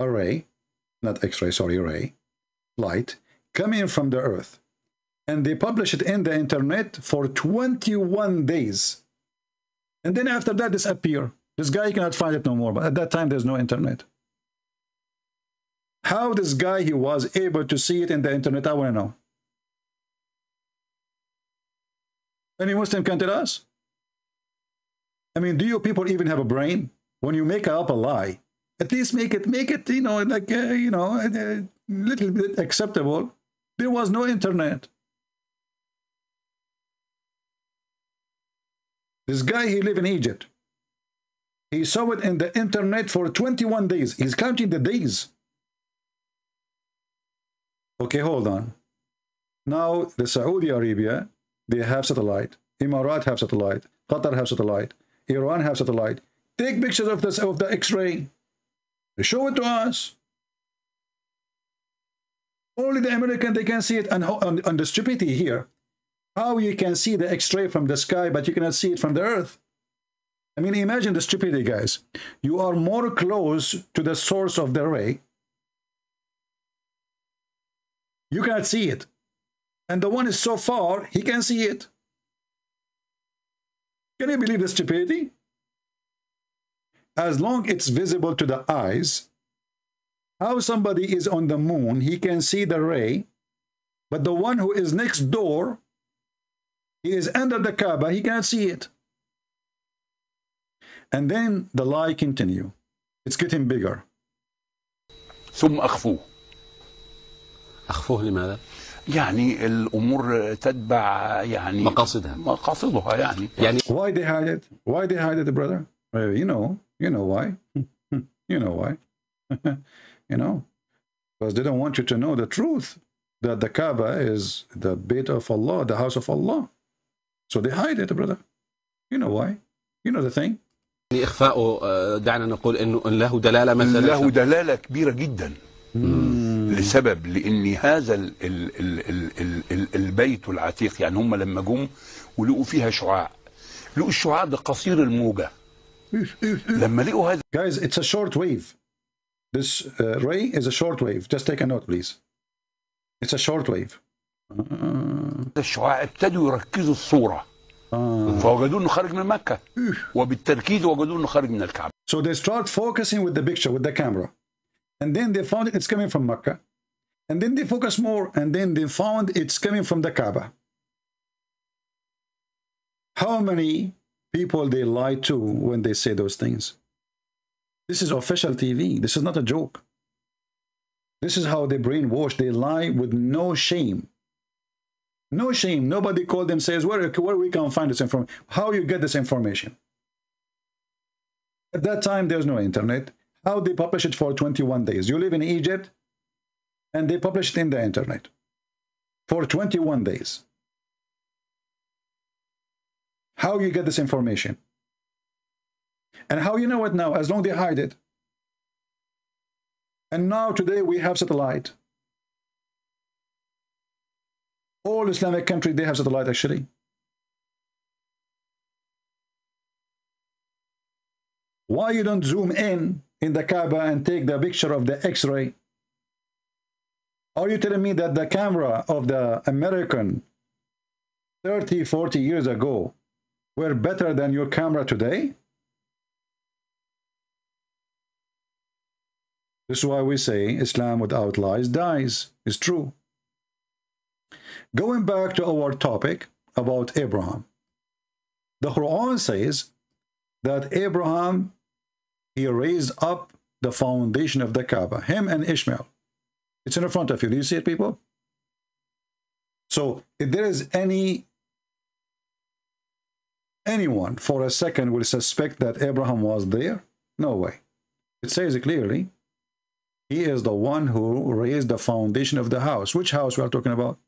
array, not X-ray, sorry, ray, light coming from the Earth, and they published it in the internet for 21 days, and then after that disappear. This guy cannot find it no more. But at that time, there's no internet. How this guy he was able to see it in the internet, I want to know. Any Muslim can tell us? I mean, do you people even have a brain? When you make up a lie, at least make it, make it, you know, like, uh, you know, a little bit acceptable. There was no internet. This guy, he live in Egypt. He saw it in the internet for 21 days. He's counting the days. Okay, hold on. Now, the Saudi Arabia, they have satellite. Emirat have satellite. Qatar have satellite. Iran have satellite. Take pictures of this of the X-ray. Show it to us. Only the American they can see it, and on, on the stupidity here, how you can see the X-ray from the sky, but you cannot see it from the Earth. I mean, imagine the stupidity, guys. You are more close to the source of the ray. You cannot see it. And the one is so far, he can see it. Can you believe the stupidity? As long it's visible to the eyes, how somebody is on the moon, he can see the ray, but the one who is next door, he is under the Kaaba, he cannot see it. And then the lie continue. It's getting bigger. ثم أخفوه أخفوه لماذا؟ يعني الأمور تتبع يعني مقاصدها مقاصدها يعني يعني Why they hide it? Why they hide it, brother? You know, you know why. you know why. you know, because they don't want you to know the truth that the Kaaba is the bait of Allah, the house of Allah. So they hide it, brother. You know why. You know the thing. يعني إخفاؤه آه، دعنا نقول إنه إن له دلالة مثلا له دلالة كبيرة جدا لسبب لأن هذا ال ال ال ال ال ال البيت العتيق يعني هم لما جم ولقوا فيها شعاع لقوا الشعاع ده قصير الموجة لما لقوا هذا Guys, it's a short wave. This uh, ray is a short wave. Just take a note, please. It's a short wave. الشعاع ابتدوا يركزوا الصورة فوجدوا إنه خارج من مكة وبالتركيز وجدوا إنه خارج من الكعبة So they start focusing with the picture, with the camera. And then they found it's coming from Mecca. And then they focus more, and then they found it's coming from the Kaaba. How many people they lie to when they say those things? This is official TV. This is not a joke. This is how they brainwash. They lie with no shame. No shame. Nobody called them says, where, where we can find this information? How you get this information? At that time, there's no internet. How they publish it for 21 days? You live in Egypt, and they published in the internet for 21 days. How you get this information? And how you know it now, as long they hide it. And now today we have satellite. All Islamic countries, they have satellite actually. Why you don't zoom in in the Kaaba and take the picture of the X-ray? Are you telling me that the camera of the American 30, 40 years ago were better than your camera today? This is why we say Islam without lies dies. It's true. Going back to our topic about Abraham. The Quran says that Abraham, he raised up the foundation of the Kaaba, him and Ishmael. It's in the front of you. Do you see it, people? So if there is any anyone for a second will suspect that Abraham was there, no way. It says it clearly. He is the one who raised the foundation of the house. Which house we are talking about?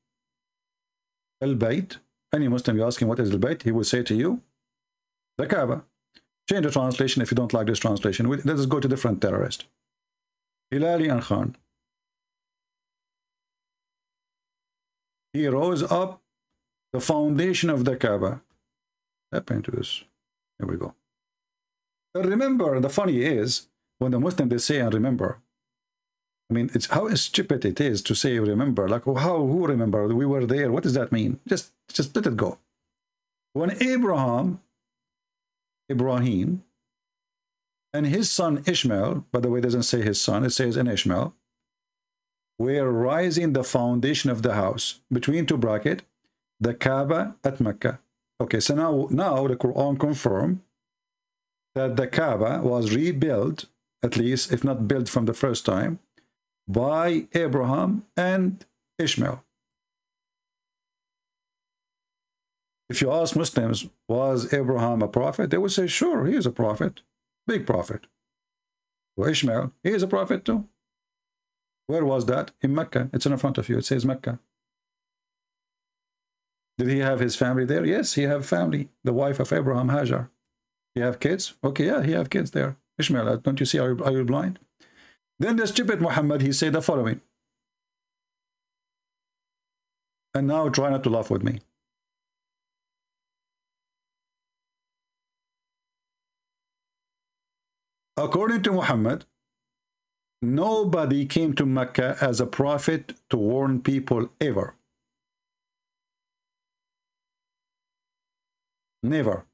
Al-Bayt. Any Muslim, you ask him what is Al-Bayt, he will say to you, the Kaaba. Change the translation if you don't like this translation. Let us go to different terrorist. Hilali and Khan. He rose up the foundation of the Kaaba. Step into this. Here we go. Remember, the funny is, when the Muslim they say and remember, I mean, it's how stupid it is to say remember. Like, oh, how who remember? We were there. What does that mean? Just, just let it go. When Abraham, Ibrahim, and his son Ishmael, by the way, doesn't say his son, it says in Ishmael, were rising the foundation of the house between two bracket, the Kaaba at Mecca. Okay, so now, now the Quran confirm that the Kaaba was rebuilt, at least if not built from the first time, by Abraham and Ishmael. If you ask Muslims, was Abraham a prophet? They would say, sure, he is a prophet, big prophet. Well, Ishmael, he is a prophet too. Where was that? In Mecca. It's in front of you. It says Mecca. Did he have his family there? Yes, he have family. The wife of Abraham, Hajar. He have kids? Okay, yeah, he have kids there. Ishmael, uh, don't you see, are you, are you blind? Then the stupid Muhammad, he said the following. And now try not to laugh with me. According to Muhammad, nobody came to Mecca as a prophet to warn people ever. Never.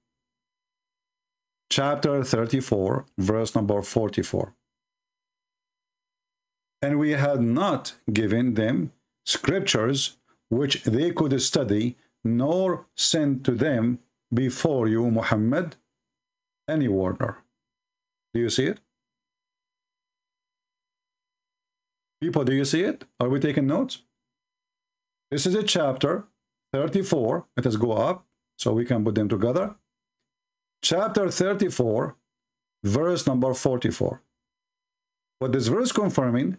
Chapter 34, verse number 44. And we had not given them scriptures which they could study, nor sent to them before you, Muhammad, any warner. Do you see it? People, do you see it? Are we taking notes? This is a chapter 34. Let us go up so we can put them together. Chapter 34, verse number 44. What this verse confirming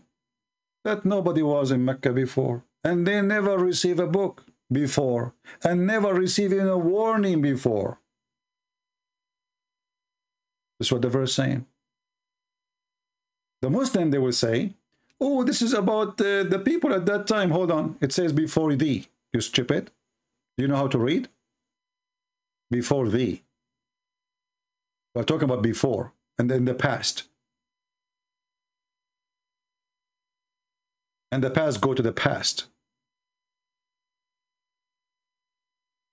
that nobody was in Mecca before and they never received a book before and never receiving a warning before. That's what the verse saying. The Muslim, they will say, oh, this is about uh, the people at that time. Hold on. It says before thee. You stupid. Do you know how to read? Before thee. We're talking about before and in the past. And the past go to the past.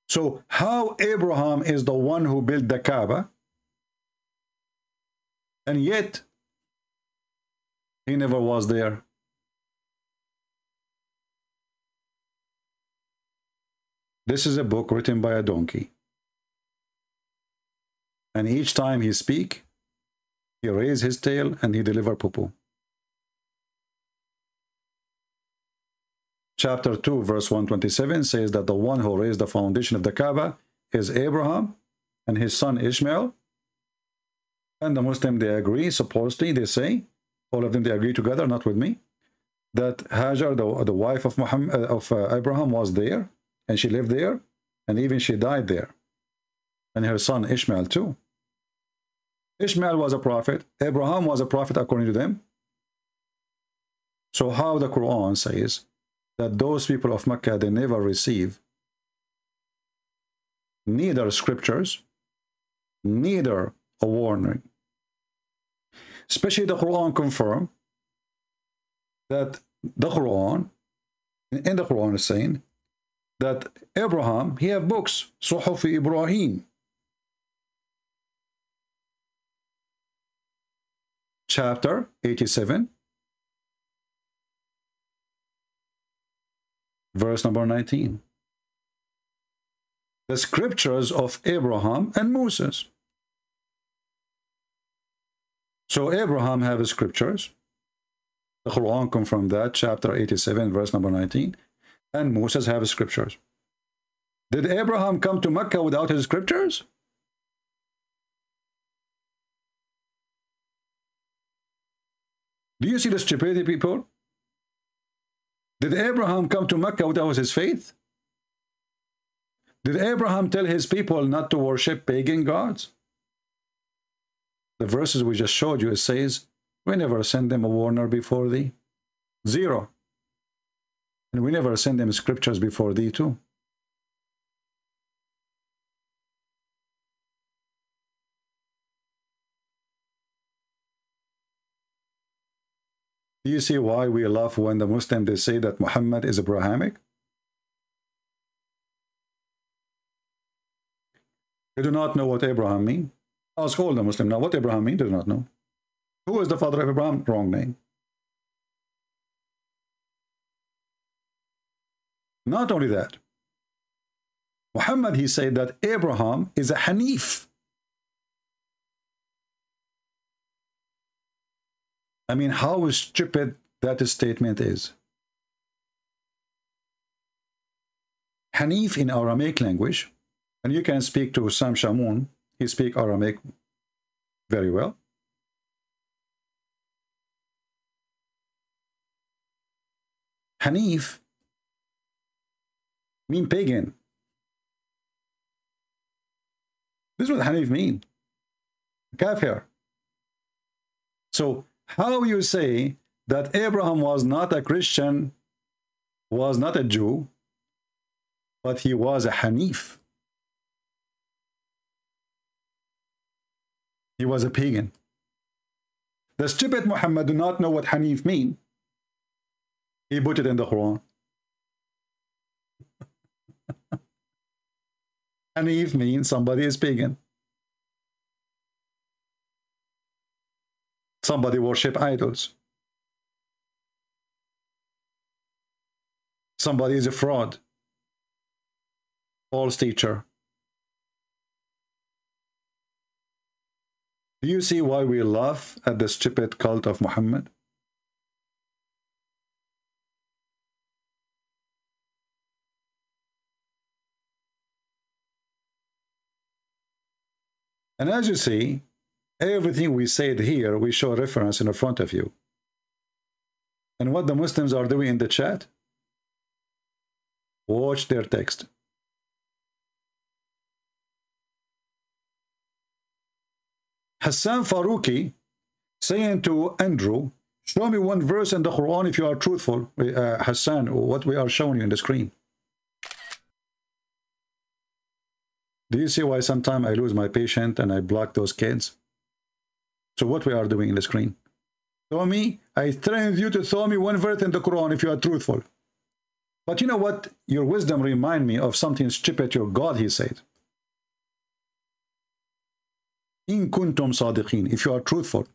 So how Abraham is the one who built the Kaaba and yet, he never was there. This is a book written by a donkey. And each time he speak, he raise his tail and he deliver poo-poo. Chapter 2, verse 127 says that the one who raised the foundation of the Kaaba is Abraham and his son Ishmael and the Muslim, they agree, supposedly, they say, all of them, they agree together, not with me, that Hajar, the, the wife of, Muhammad, uh, of uh, Abraham, was there, and she lived there, and even she died there. And her son Ishmael too. Ishmael was a prophet. Abraham was a prophet according to them. So how the Quran says that those people of Mecca, they never receive neither scriptures, neither a warning, especially the Quran confirm that the Quran, in the Quran is saying that Abraham, he have books, Suhuf Ibrahim. Chapter 87, verse number 19. The scriptures of Abraham and Moses. So Abraham have scriptures. The Quran come from that, chapter 87, verse number 19. And Moses have scriptures. Did Abraham come to Mecca without his scriptures? Do you see the stupidity, people? Did Abraham come to Mecca without his faith? Did Abraham tell his people not to worship pagan gods? The verses we just showed you, it says, we never send them a warner before thee. Zero. And we never send them scriptures before thee too. Do you see why we laugh when the Muslims they say that Muhammad is Abrahamic? They do not know what Abraham means. Ask all the Muslim now what Abraham mean, do not know. Who is the father of Abraham? Wrong name. Not only that, Muhammad, he said that Abraham is a Hanif. I mean, how stupid that statement is. Hanif in Aramaic language, and you can speak to Sam Shamoun, he speak Aramaic very well. Hanif mean pagan. This is what Hanif mean. Kafir. So how you say that Abraham was not a Christian, was not a Jew, but he was a Hanif. He was a pagan. The stupid Muhammad do not know what Hanif mean. He put it in the Quran. Hanif means somebody is pagan. Somebody worship idols. Somebody is a fraud. False teacher. Do you see why we laugh at the stupid cult of Muhammad? And as you see, everything we said here, we show reference in the front of you. And what the Muslims are doing in the chat, watch their text. Hassan Farouki saying to Andrew, show me one verse in the Quran if you are truthful. Uh, Hassan, what we are showing you in the screen. Do you see why sometimes I lose my patient and I block those kids? So what we are doing in the screen? Show me, I trained you to show me one verse in the Quran if you are truthful. But you know what? Your wisdom remind me of something stupid your God, he said. In kuntum sadiqin, if you are truthful.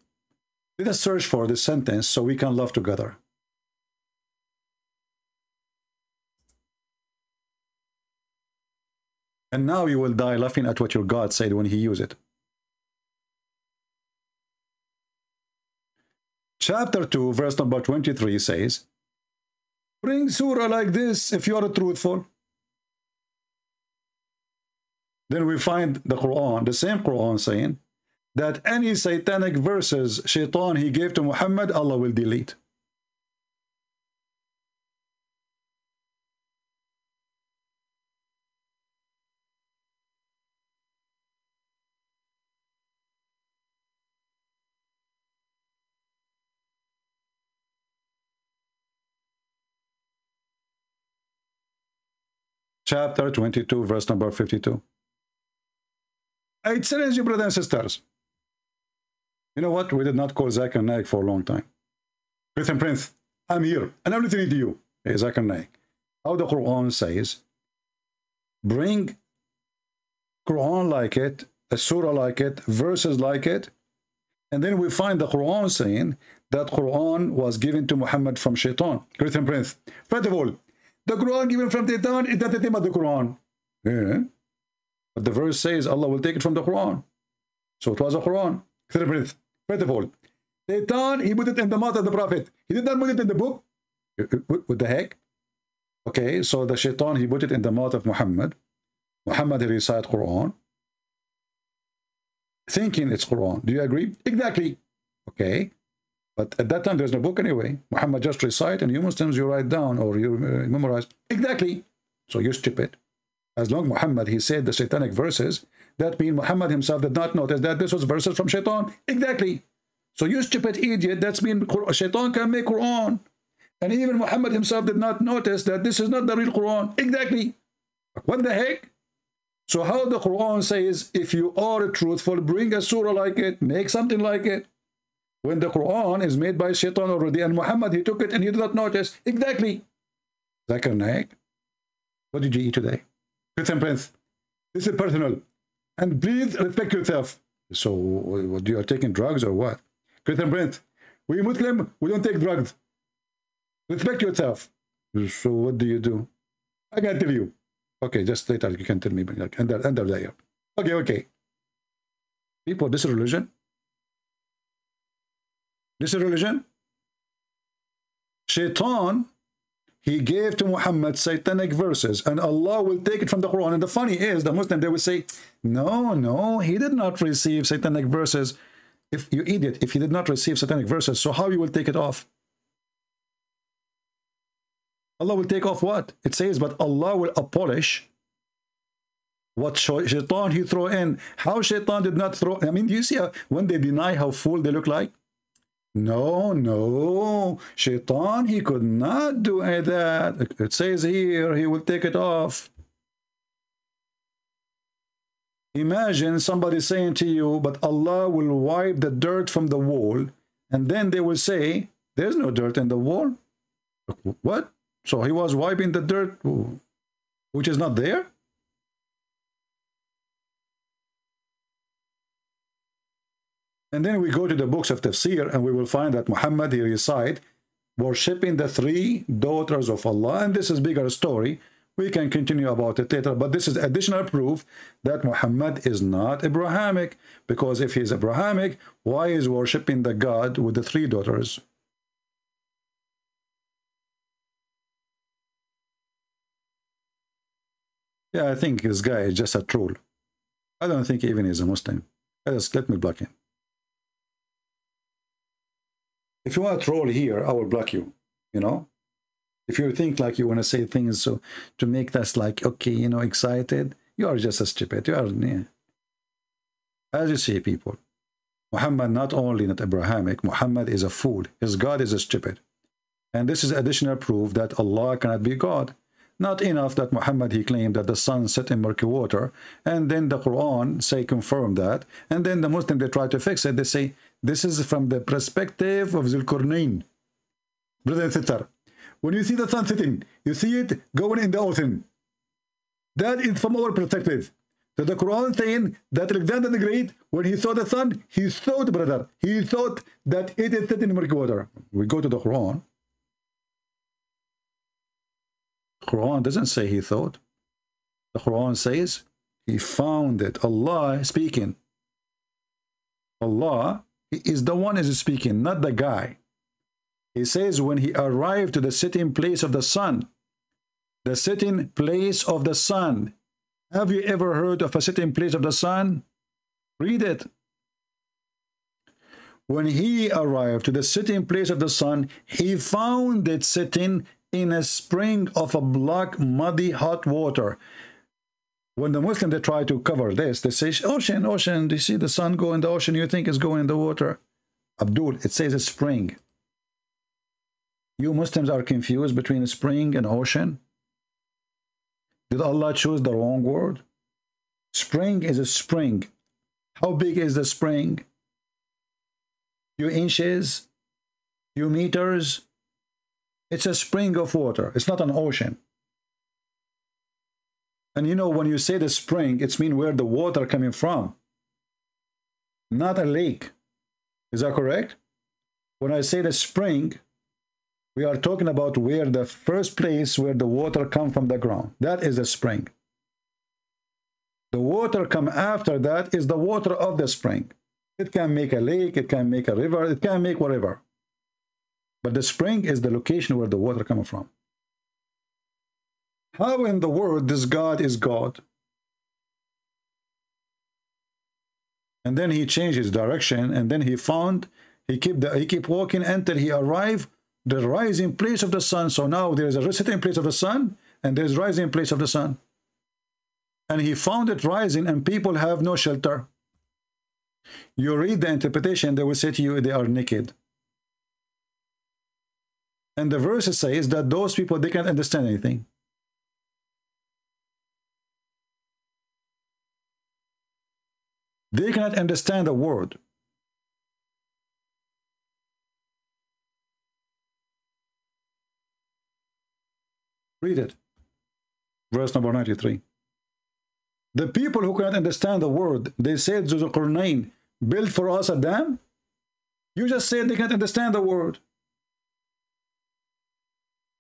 Let us search for this sentence so we can love together. And now you will die laughing at what your God said when he used it. Chapter 2, verse number 23 says, Bring surah like this if you are truthful. Then we find the Quran, the same Quran saying that any satanic verses shaitan he gave to Muhammad, Allah will delete. chapter 22, verse number 52. I challenge you, brothers and sisters. You know what? We did not call Zakir Naik for a long time. Christian Prince, I'm here, and I'm listening to you. Hey, Zakir Naik. How the Quran says, bring Quran like it, a surah like it, verses like it, and then we find the Quran saying that Quran was given to Muhammad from Shaitan. Christian Prince. First of all, the Quran given from Shaitan is not the theme of the Quran. Yeah. But the verse says Allah will take it from the Quran. So it was a Quran. First of all, Shaitan, he put it in the mouth of the Prophet. He did not put it in the book. What the heck? Okay, so the Shaitan, he put it in the mouth of Muhammad. Muhammad, he recite Quran. Thinking it's Quran. Do you agree? Exactly. Okay. But at that time, there's no book anyway. Muhammad just recite, and you Muslims, you write down or you uh, memorize. Exactly. So you're stupid. As long Muhammad, he said the satanic verses, that means Muhammad himself did not notice that this was verses from shaitan. Exactly. So you stupid idiot, that's mean shaitan can make Quran. And even Muhammad himself did not notice that this is not the real Quran. Exactly. What the heck? So how the Quran says, if you are truthful, bring a surah like it, make something like it when the Quran is made by shaitan already and Muhammad he took it and he did not notice exactly Zakir Naik what did you eat today Christian Prince this is personal and please respect yourself so what you are taking drugs or what Christian Prince we Muslim we don't take drugs respect yourself so what do you do I can tell you. Okay, just later you can tell me. like, Under, under there. Okay, okay. People, this is religion. This is religion. Shaitan, he gave to Muhammad satanic verses, and Allah will take it from the Quran. And the funny is, the Muslim, they will say, no, no, he did not receive satanic verses. If you idiot, if he did not receive satanic verses, so how you will take it off? Allah will take off what? It says, but Allah will abolish what shaitan he throw in. How shaitan did not throw, I mean, do you see how, when they deny how fool they look like? No, no, shaitan, he could not do that. It says here, he will take it off. Imagine somebody saying to you, but Allah will wipe the dirt from the wall, and then they will say, there's no dirt in the wall. What? So he was wiping the dirt, which is not there? And then we go to the books of Tafsir and we will find that Muhammad, he recite, worshipping the three daughters of Allah. And this is bigger story. We can continue about it later. But this is additional proof that Muhammad is not Abrahamic. Because if he is Abrahamic, why is worshipping the God with the three daughters? Yeah, I think this guy is just a troll. I don't think even he's a Muslim. Just let me block him. If you want to troll here, I will block you, you know? If you think like you want to say things so to make us like, okay, you know, excited, you are just a stupid. You are, yeah. As you see, people, Muhammad not only not Abrahamic, Muhammad is a fool. His God is a stupid. And this is additional proof that Allah cannot be God. Not enough that Muhammad, he claimed that the sun set in murky water, and then the Quran say confirm that, and then the Muslim, they try to fix it. They say, this is from the perspective of Zulkarnain. Brother and sister, when you see the sun setting, you see it going in the ocean. That is from our perspective. So the Quran saying that Alexander the Great, when he saw the sun, he thought, brother, he thought that it is set in murky water. We go to the Quran. Quran doesn't say he thought. The Quran says he found it. Allah speaking. Allah is the one is speaking, not the guy. He says when he arrived to the sitting place of the sun, the sitting place of the sun. Have you ever heard of a sitting place of the sun? Read it. When he arrived to the sitting place of the sun, he found it sitting in a spring of a black, muddy, hot water. When the Muslims they try to cover this, they say, ocean, ocean, do you see the sun go in the ocean? You think it's going in the water? Abdul, it says a spring. You Muslims are confused between a spring and ocean? Did Allah choose the wrong word? Spring is a spring. How big is the spring? Few inches? Few meters? It's a spring of water. It's not an ocean. And you know, when you say the spring, it's mean where the water coming from, not a lake. Is that correct? When I say the spring, we are talking about where the first place where the water come from the ground. That is the spring. The water come after that is the water of the spring. It can make a lake, it can make a river, it can make whatever. But the spring is the location where the water coming from. How in the world this God is God? And then he changed his direction, and then he found he keep the, he keep walking until he arrived the rising place of the sun. So now there is a setting place of the sun, and there's rising place of the sun. And he found it rising, and people have no shelter. You read the interpretation, they will say to you they are naked. And the verse says that those people, they can't understand anything. They cannot understand a word. Read it. Verse number 93. The people who cannot understand the word, they said to the Zulqarnain, build for us a dam? You just said they can't understand the word.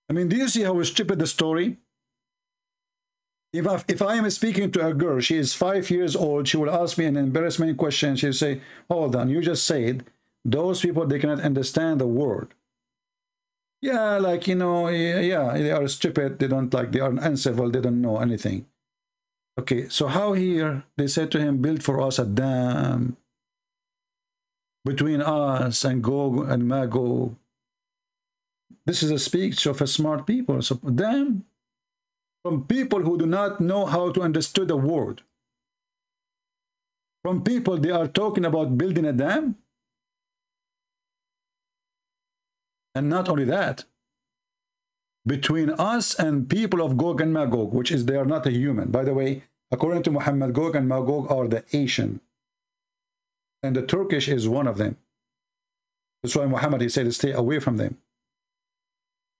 I mean, do you see how stupid the story? If I, if I am speaking to a girl, she is five years old, she will ask me an embarrassment question. She'll say, hold on, you just said those people, they cannot understand the word. Yeah, like, you know, yeah, they are stupid. They don't like, they are uncivil. They don't know anything. Okay, so how here they said to him, build for us a dam between us and Gog and Magog. This is a speech of a smart people. So dam from people who do not know how to understand the word. From people they are talking about building a dam. And not only that, between us and people of Gog and Magog, which is they are not a human. By the way, according to Muhammad, Gog and Magog are the Asian. And the Turkish is one of them. That's why Muhammad, he said, stay away from them.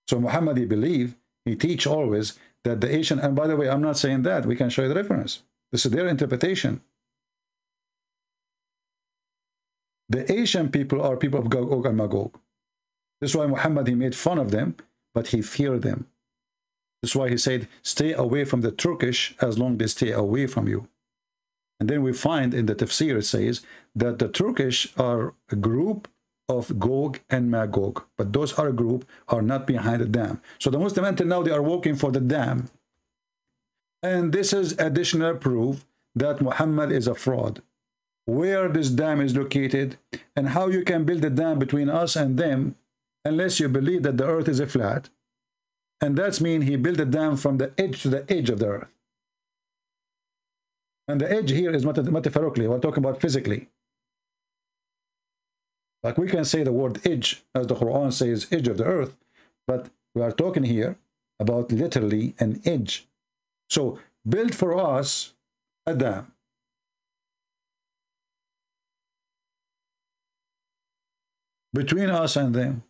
So Muhammad, he believe, he teach always that the Asian, and by the way, I'm not saying that. We can show you the reference. This is their interpretation. The Asian people are people of Gog and Magog. This is why Muhammad, he made fun of them, but he feared them. That's why he said, stay away from the Turkish as long as they stay away from you. And then we find in the tafsir, it says that the Turkish are a group of Gog and Magog. But those other group are not behind the dam. So the Muslim until now, they are working for the dam. And this is additional proof that Muhammad is a fraud. Where this dam is located and how you can build a dam between us and them unless you believe that the earth is a flat. And that's mean he built a dam from the edge to the edge of the earth. And the edge here is metaphorically, we're talking about physically. Like we can say the word edge, as the Quran says, edge of the earth, but we are talking here about literally an edge. So build for us a dam. Between us and them.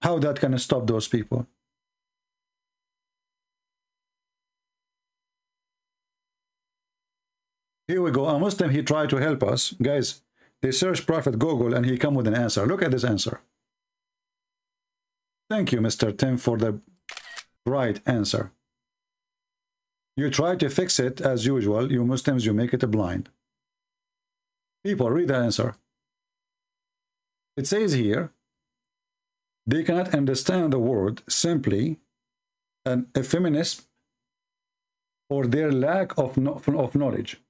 How that can stop those people? Here we go. A Muslim, he tried to help us. Guys, they search Prophet Google and he come with an answer. Look at this answer. Thank you, Mr. Tim, for the right answer. You try to fix it as usual. You Muslims, you make it a blind. People, read the answer. It says here, they cannot understand the word simply an effeminist or their lack of, no of knowledge.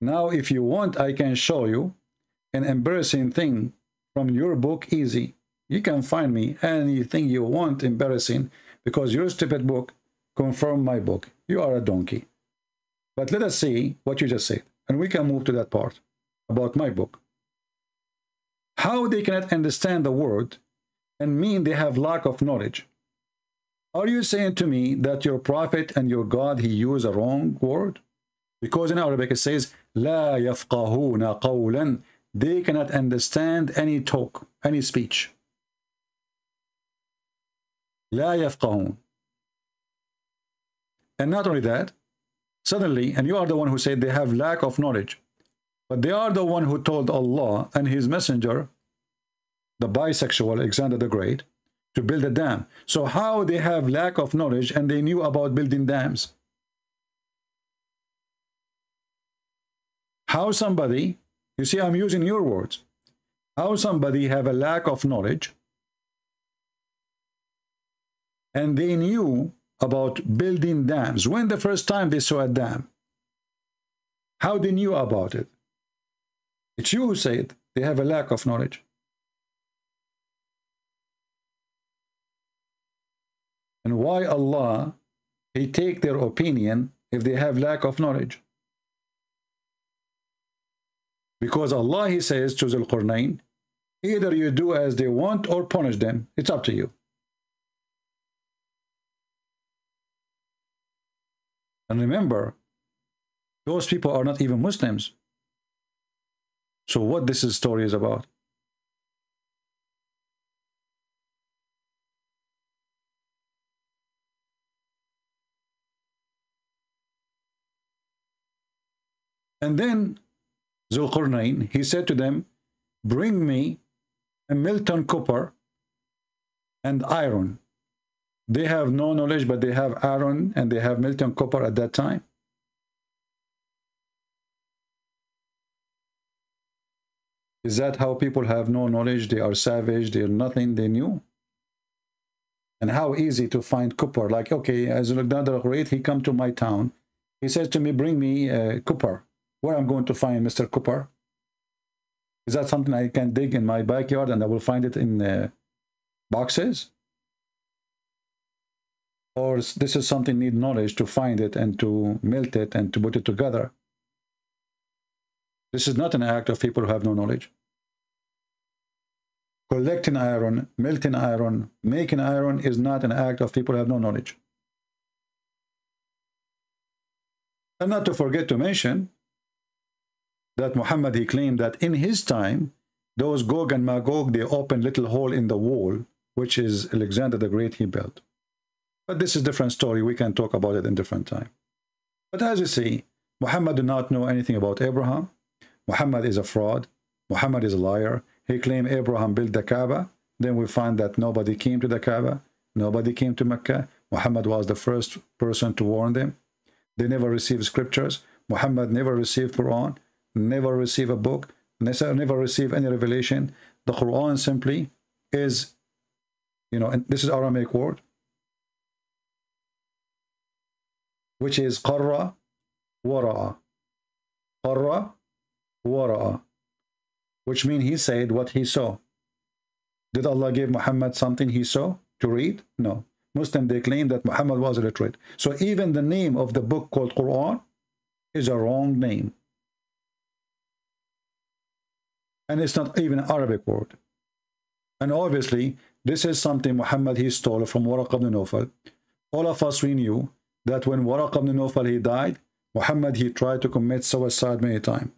Now, if you want, I can show you an embarrassing thing from your book easy. You can find me anything you want embarrassing because your stupid book confirm my book. You are a donkey. But let us see what you just said. And we can move to that part about my book. How they cannot understand the word and mean they have lack of knowledge. Are you saying to me that your prophet and your God, he used a wrong word? Because in Arabic it says, لا يفقهون قولا. They cannot understand any talk, any speech. لا يفقهون. And not only that, suddenly, and you are the one who said they have lack of knowledge, but they are the one who told Allah and his messenger, the bisexual Alexander the Great, to build a dam. So how they have lack of knowledge and they knew about building dams? How somebody, you see, I'm using your words, how somebody have a lack of knowledge and they knew about building dams. When the first time they saw a dam? How they knew about it? It's you who said they have a lack of knowledge. And why Allah, He take their opinion if they have lack of knowledge? Because Allah, He says to Zulqarnain, either you do as they want or punish them. It's up to you. And remember, those people are not even Muslims. So what this story is about? And then Zulqarnain, he said to them, bring me a Milton copper and iron. They have no knowledge, but they have iron and they have molten copper at that time. Is that how people have no knowledge? They are savage, they're nothing they knew? And how easy to find copper. Like, okay, as Alexander Great, he come to my town. He says to me, bring me uh, copper. Where I'm going to find Mr. Cooper? Is that something I can dig in my backyard and I will find it in uh, boxes? Or this is something need knowledge to find it and to melt it and to put it together. This is not an act of people who have no knowledge. Collecting iron, melting iron, making iron is not an act of people who have no knowledge. And not to forget to mention that Muhammad, he claimed that in his time, those Gog and Magog, they opened little hole in the wall, which is Alexander the Great he built. But this is different story. We can talk about it in different time. But as you see, Muhammad did not know anything about Abraham. Muhammad is a fraud. Muhammad is a liar. He claimed Abraham built the Kaaba. Then we find that nobody came to the Kaaba. Nobody came to Mecca. Muhammad was the first person to warn them. They never received scriptures. Muhammad never received Quran, never receive a book, never receive any revelation. The Quran simply is, you know, and this is Aramaic word, which is qarra wara'a. Qarra wara'a which means he said what he saw. Did Allah give Muhammad something he saw to read? No. Muslim, they claim that Muhammad was illiterate. So even the name of the book called Quran is a wrong name. And it's not even an Arabic word. And obviously, this is something Muhammad he stole from Waraq ibn Nawfal. All of us, we knew that when Waraq ibn Nawfal he died, Muhammad he tried to commit suicide many times.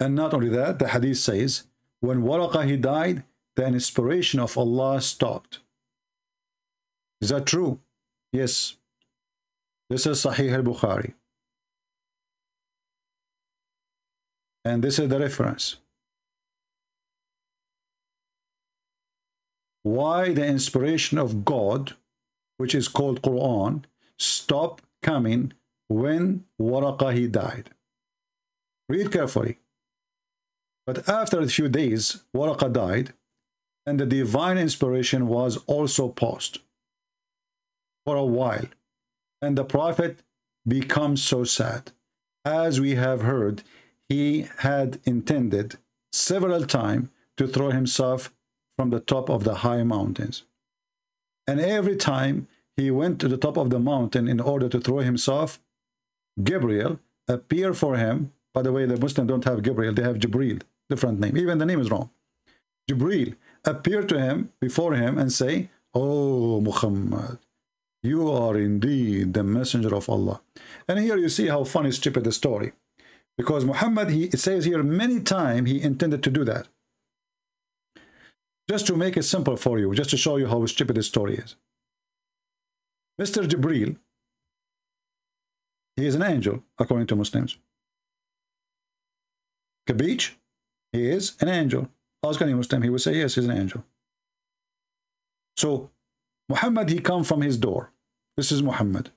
And not only that, the hadith says, when Waraqah he died, the inspiration of Allah stopped. Is that true? Yes. This is Sahih al-Bukhari. And this is the reference. Why the inspiration of God, which is called Quran, stopped coming when Waraqah he died. Read carefully. But after a few days, Waraqah died, and the divine inspiration was also paused for a while. And the prophet becomes so sad. As we have heard, he had intended several times to throw himself from the top of the high mountains. And every time he went to the top of the mountain in order to throw himself, Gabriel appeared for him. By the way, the Muslims don't have Gabriel, they have Jibril different name. Even the name is wrong. Jibril appear to him before him and say, Oh Muhammad, you are indeed the messenger of Allah. And here you see how funny stupid the story. Because Muhammad, he, it says here many times he intended to do that. Just to make it simple for you, just to show you how stupid the story is. Mr. Jibril, he is an angel, according to Muslims. Kabich, he is an angel. Ask any Muslim, he will say, yes, he's an angel. So, Muhammad, he come from his door. This is Muhammad.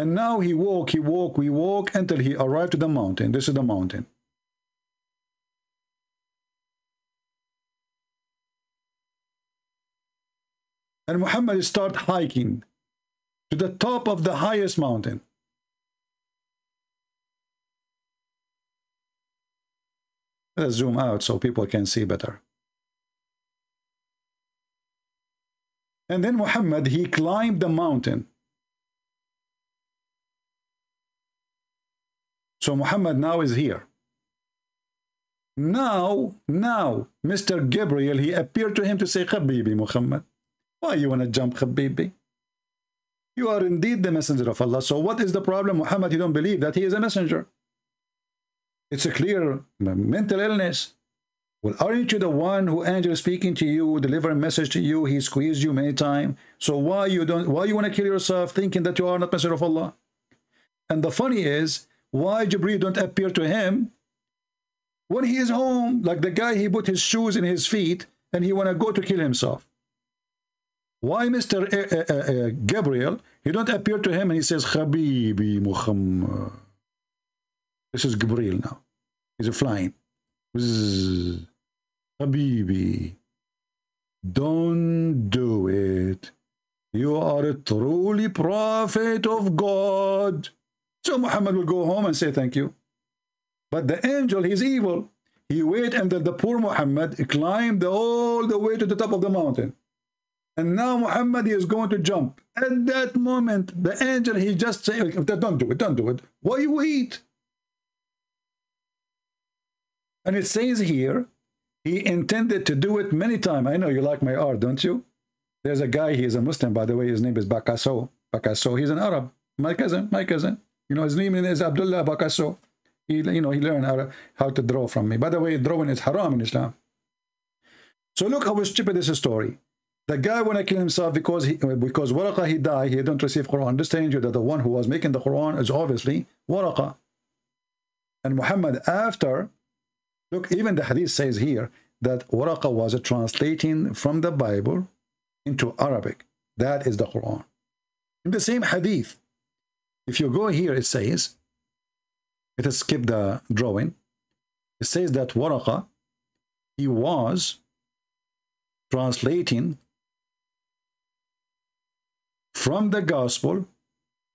And now he walk, he walk, we walk until he arrived to the mountain. This is the mountain. And Muhammad start hiking to the top of the highest mountain. Let's zoom out so people can see better. And then Muhammad, he climbed the mountain. So Muhammad now is here. Now, now, Mr. Gabriel, he appeared to him to say, Khabibi Muhammad, why you want to jump Khabibi? You are indeed the messenger of Allah. So what is the problem? Muhammad, you don't believe that he is a messenger. It's a clear mental illness. Well, aren't you the one who angel speaking to you, deliver a message to you, he squeezed you many times. So why you don't why you want to kill yourself thinking that you are not messenger of Allah? And the funny is, why Jibreel don't appear to him when he is home, like the guy, he put his shoes in his feet and he want to go to kill himself. Why Mr. Uh, uh, uh, Gabriel, he don't appear to him and he says, Habibi Muhammad. This is Gabriel now. He's a flying. Habibi. Don't do it. You are a truly prophet of God. So Muhammad will go home and say thank you. But the angel, he's evil. He wait until the poor Muhammad climbed all the way to the top of the mountain. And now Muhammad is going to jump. At that moment, the angel, he just say, don't do it, don't do it. Why you wait? And it says here, he intended to do it many times. I know you like my art, don't you? There's a guy, he is a Muslim, by the way, his name is Bakasso. Bakasso, he's an Arab. My cousin, my cousin. You know, his name is Abdullah Bakasso. He, you know, he learned how, how to draw from me. By the way, drawing is haram in Islam. So look how stupid this story. The guy want to kill himself because he, because Waraqa he died, he don't receive Quran. Understand you that the one who was making the Quran is obviously Waraqa. And Muhammad after Look, even the hadith says here that Waraqa was translating from the Bible into Arabic. That is the Quran. In the same hadith, if you go here, it says, it has skipped the drawing. It says that Waraqa, he was translating from the gospel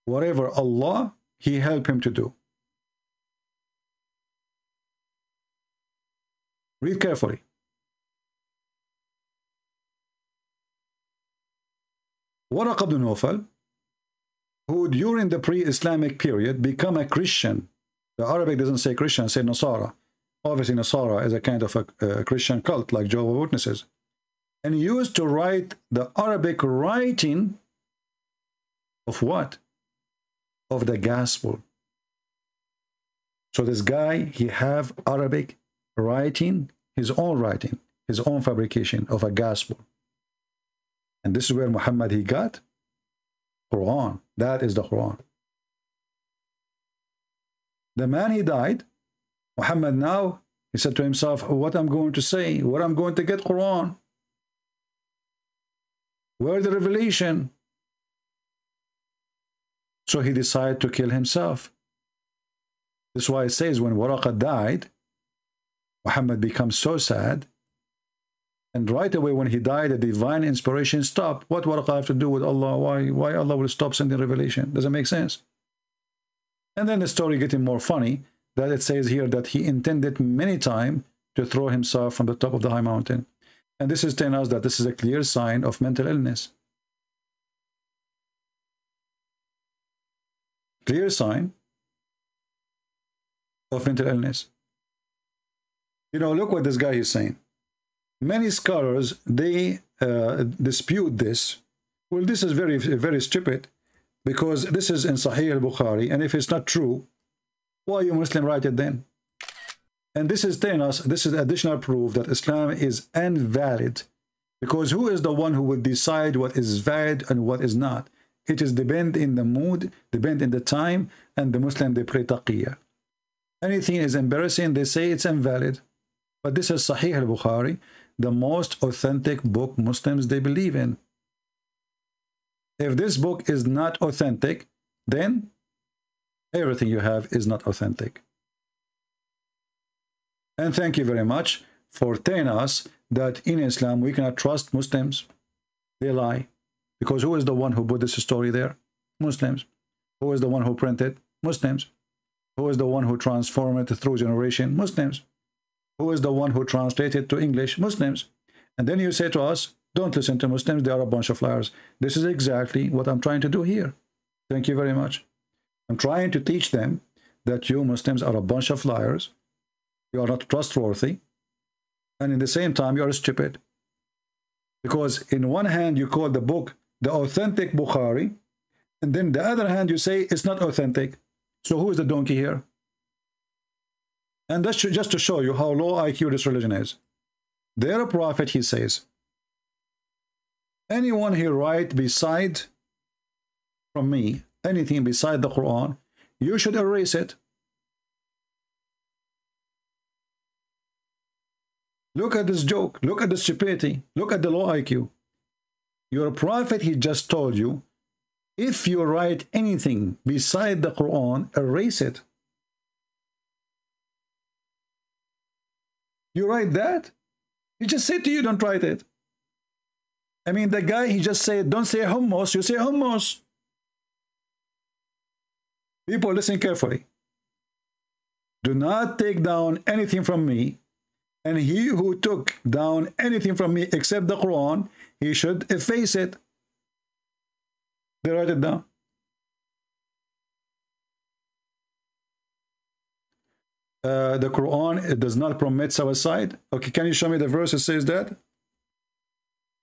whatever Allah he helped him to do. Read carefully. Waraq ibn Nawfal, who during the pre-Islamic period become a Christian. The Arabic doesn't say Christian, say Nasara. Obviously Nasara is a kind of a, a Christian cult like Jehovah's Witnesses. And used to write the Arabic writing of what? Of the gospel. So this guy, he have Arabic writing, his own writing, his own fabrication of a gospel. And this is where Muhammad he got Quran. That is the Quran. The man he died, Muhammad now, he said to himself, what I'm going to say, what I'm going to get Quran. Where the revelation? So he decided to kill himself. This is why it says when Waraqa died, Muhammad becomes so sad. And right away when he died, the divine inspiration stopped. What Waraqa have to do with Allah? Why, why Allah will stop sending revelation? Doesn't make sense. And then the story getting more funny, that it says here that he intended many times to throw himself from the top of the high mountain. And this is telling us that this is a clear sign of mental illness. Clear sign of mental illness. You know, look what this guy is saying. Many scholars, they uh, dispute this. Well, this is very, very stupid because this is in Sahih al-Bukhari. And if it's not true, why you Muslim write it then? And this is telling us, this is additional proof that Islam is invalid. Because who is the one who will decide what is valid and what is not? It is depend in the mood, depend in the time, and the Muslim, they pray taqiyya. Anything is embarrassing, they say it's invalid. But this is Sahih al-Bukhari, the most authentic book Muslims they believe in. If this book is not authentic, then everything you have is not authentic. And thank you very much for telling us that in Islam we cannot trust Muslims. They lie. Because who is the one who put this story there? Muslims. Who is the one who printed? Muslims. Who is the one who transformed it through generation? Muslims who is the one who translated to English? Muslims. And then you say to us, don't listen to Muslims, they are a bunch of liars. This is exactly what I'm trying to do here. Thank you very much. I'm trying to teach them that you Muslims are a bunch of liars. You are not trustworthy. And in the same time, you are stupid. Because in one hand, you call the book the authentic Bukhari. And then the other hand, you say it's not authentic. So who is the donkey here? And that's just to show you how low IQ this religion is. Their prophet, he says, anyone he write beside from me, anything beside the Quran, you should erase it. Look at this joke. Look at the stupidity. Look at the low IQ. Your prophet, he just told you, if you write anything beside the Quran, erase it. You write that? He just said to you, don't write it. I mean, the guy, he just said, don't say hummus, you say hummus. People, listen carefully. Do not take down anything from me. And he who took down anything from me except the Quran, he should efface it. They write it down. Uh, the Quran it does not permit suicide. Okay, can you show me the verse that says that?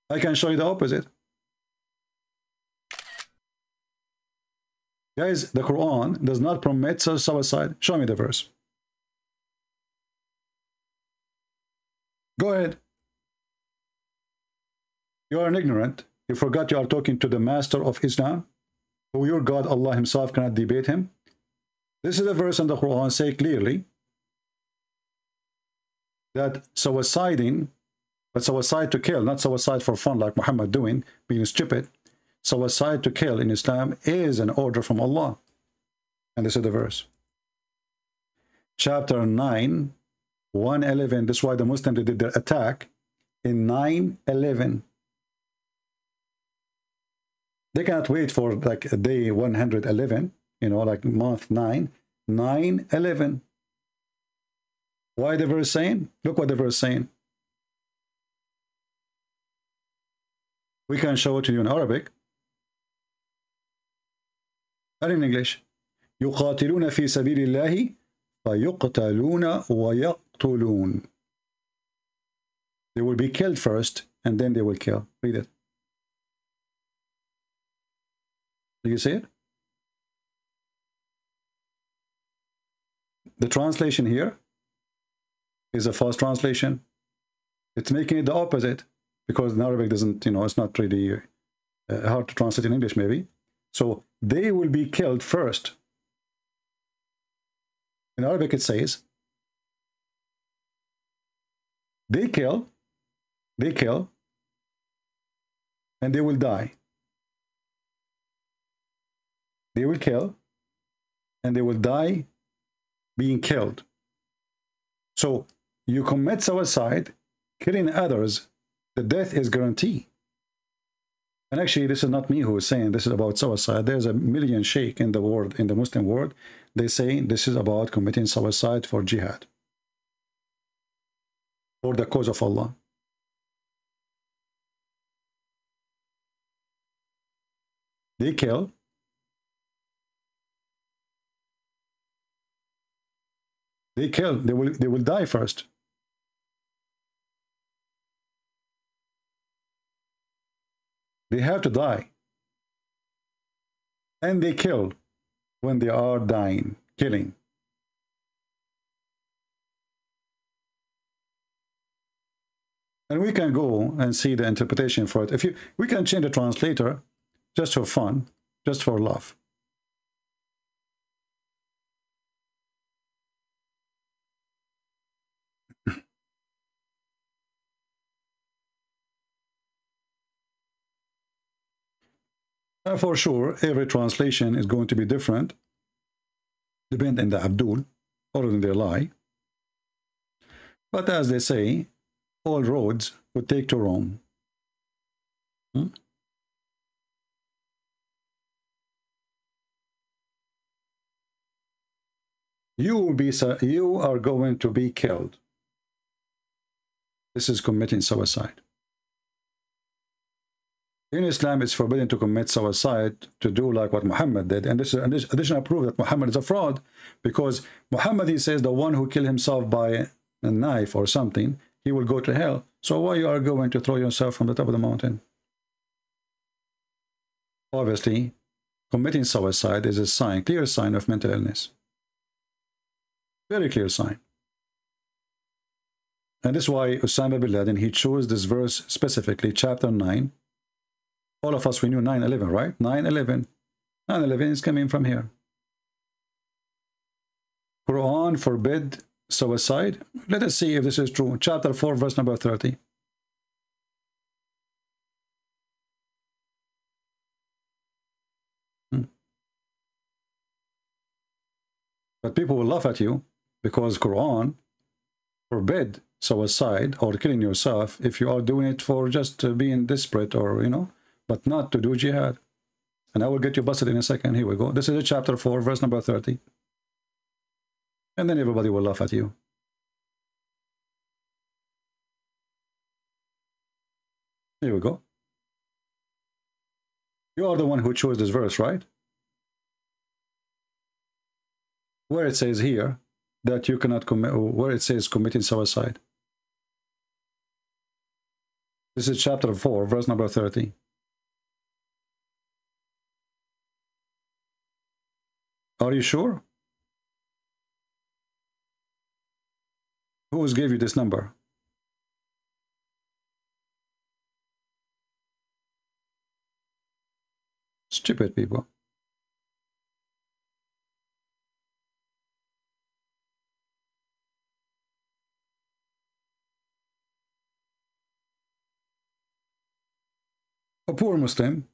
I can show you the opposite. Guys, the Quran does not permit suicide. Show me the verse. Go ahead. You are an ignorant. You forgot you are talking to the master of Islam, who your God Allah himself cannot debate him. This is a verse in the Quran say clearly that suiciding, but suicide to kill, not suicide for fun like Muhammad doing, being stupid, suicide to kill in Islam is an order from Allah. And this is the verse. Chapter 9, 111. This is why the Muslims did their attack in 911. They cannot wait for like day 111, you know, like month 9, 911. Why the verse saying? Look what the verse saying. We can show it to you in Arabic and in English. يقاتلون في سبيل الله فيقتلون ويقتلون. They will be killed first and then they will kill. Read it. Do you see it? The translation here is a false translation. It's making it the opposite because in Arabic doesn't, you know, it's not really uh, hard to translate in English maybe. So they will be killed first. In Arabic it says, they kill, they kill, and they will die. They will kill, and they will die being killed. So you commit suicide, killing others, the death is guaranteed. And actually, this is not me who is saying this is about suicide. There's a million sheikh in the world, in the Muslim world. They say this is about committing suicide for jihad. For the cause of Allah. They kill. They kill. They will, they will die first. They have to die. And they kill when they are dying, killing. And we can go and see the interpretation for it. If you, we can change the translator just for fun, just for love. For sure, every translation is going to be different, depending on the Abdul or in their lie. But as they say, all roads would take to Rome. Hmm? You will be you are going to be killed. This is committing suicide. In Islam, it's forbidden to commit suicide, to do like what Muhammad did. And this is additional proof that Muhammad is a fraud because Muhammad, he says, the one who killed himself by a knife or something, he will go to hell. So why you are going to throw yourself from the top of the mountain? Obviously, committing suicide is a sign, clear sign of mental illness. Very clear sign. And this is why Osama bin Laden, he chose this verse specifically, chapter 9, all of us, we knew 9-11, right? 9-11. 9-11 is coming from here. Quran forbid suicide? Let us see if this is true. Chapter 4, verse number 30. Hmm. But people will laugh at you because Quran forbid suicide or killing yourself if you are doing it for just uh, being desperate or, you know, but not to do jihad. And I will get you busted in a second. Here we go. This is a chapter 4, verse number 30. And then everybody will laugh at you. Here we go. You are the one who chose this verse, right? Where it says here that you cannot commit, where it says committing suicide. This is chapter 4, verse number 30. Are you sure? Who gave you this number? Stupid people. A poor Muslim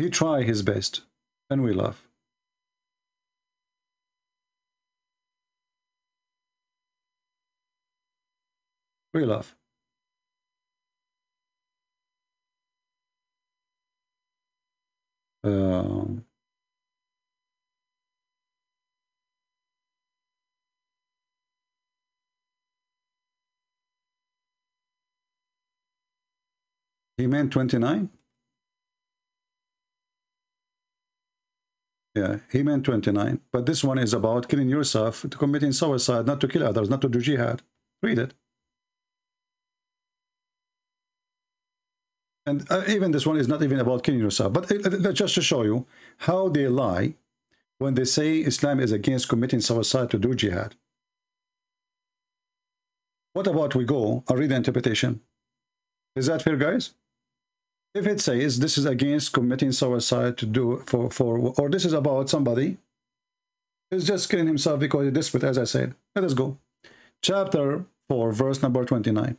he try his best and we laugh. We laugh. Um, he meant 29? Yeah, he meant 29. But this one is about killing yourself, to committing suicide, not to kill others, not to do jihad. Read it. And uh, even this one is not even about killing yourself. But uh, just to show you how they lie when they say Islam is against committing suicide to do jihad. What about we go and read the interpretation? Is that fair, guys? If it says this is against committing suicide to do for, for or this is about somebody who's just killing himself because he's desperate, as I said. Let us go. Chapter 4, verse number 29.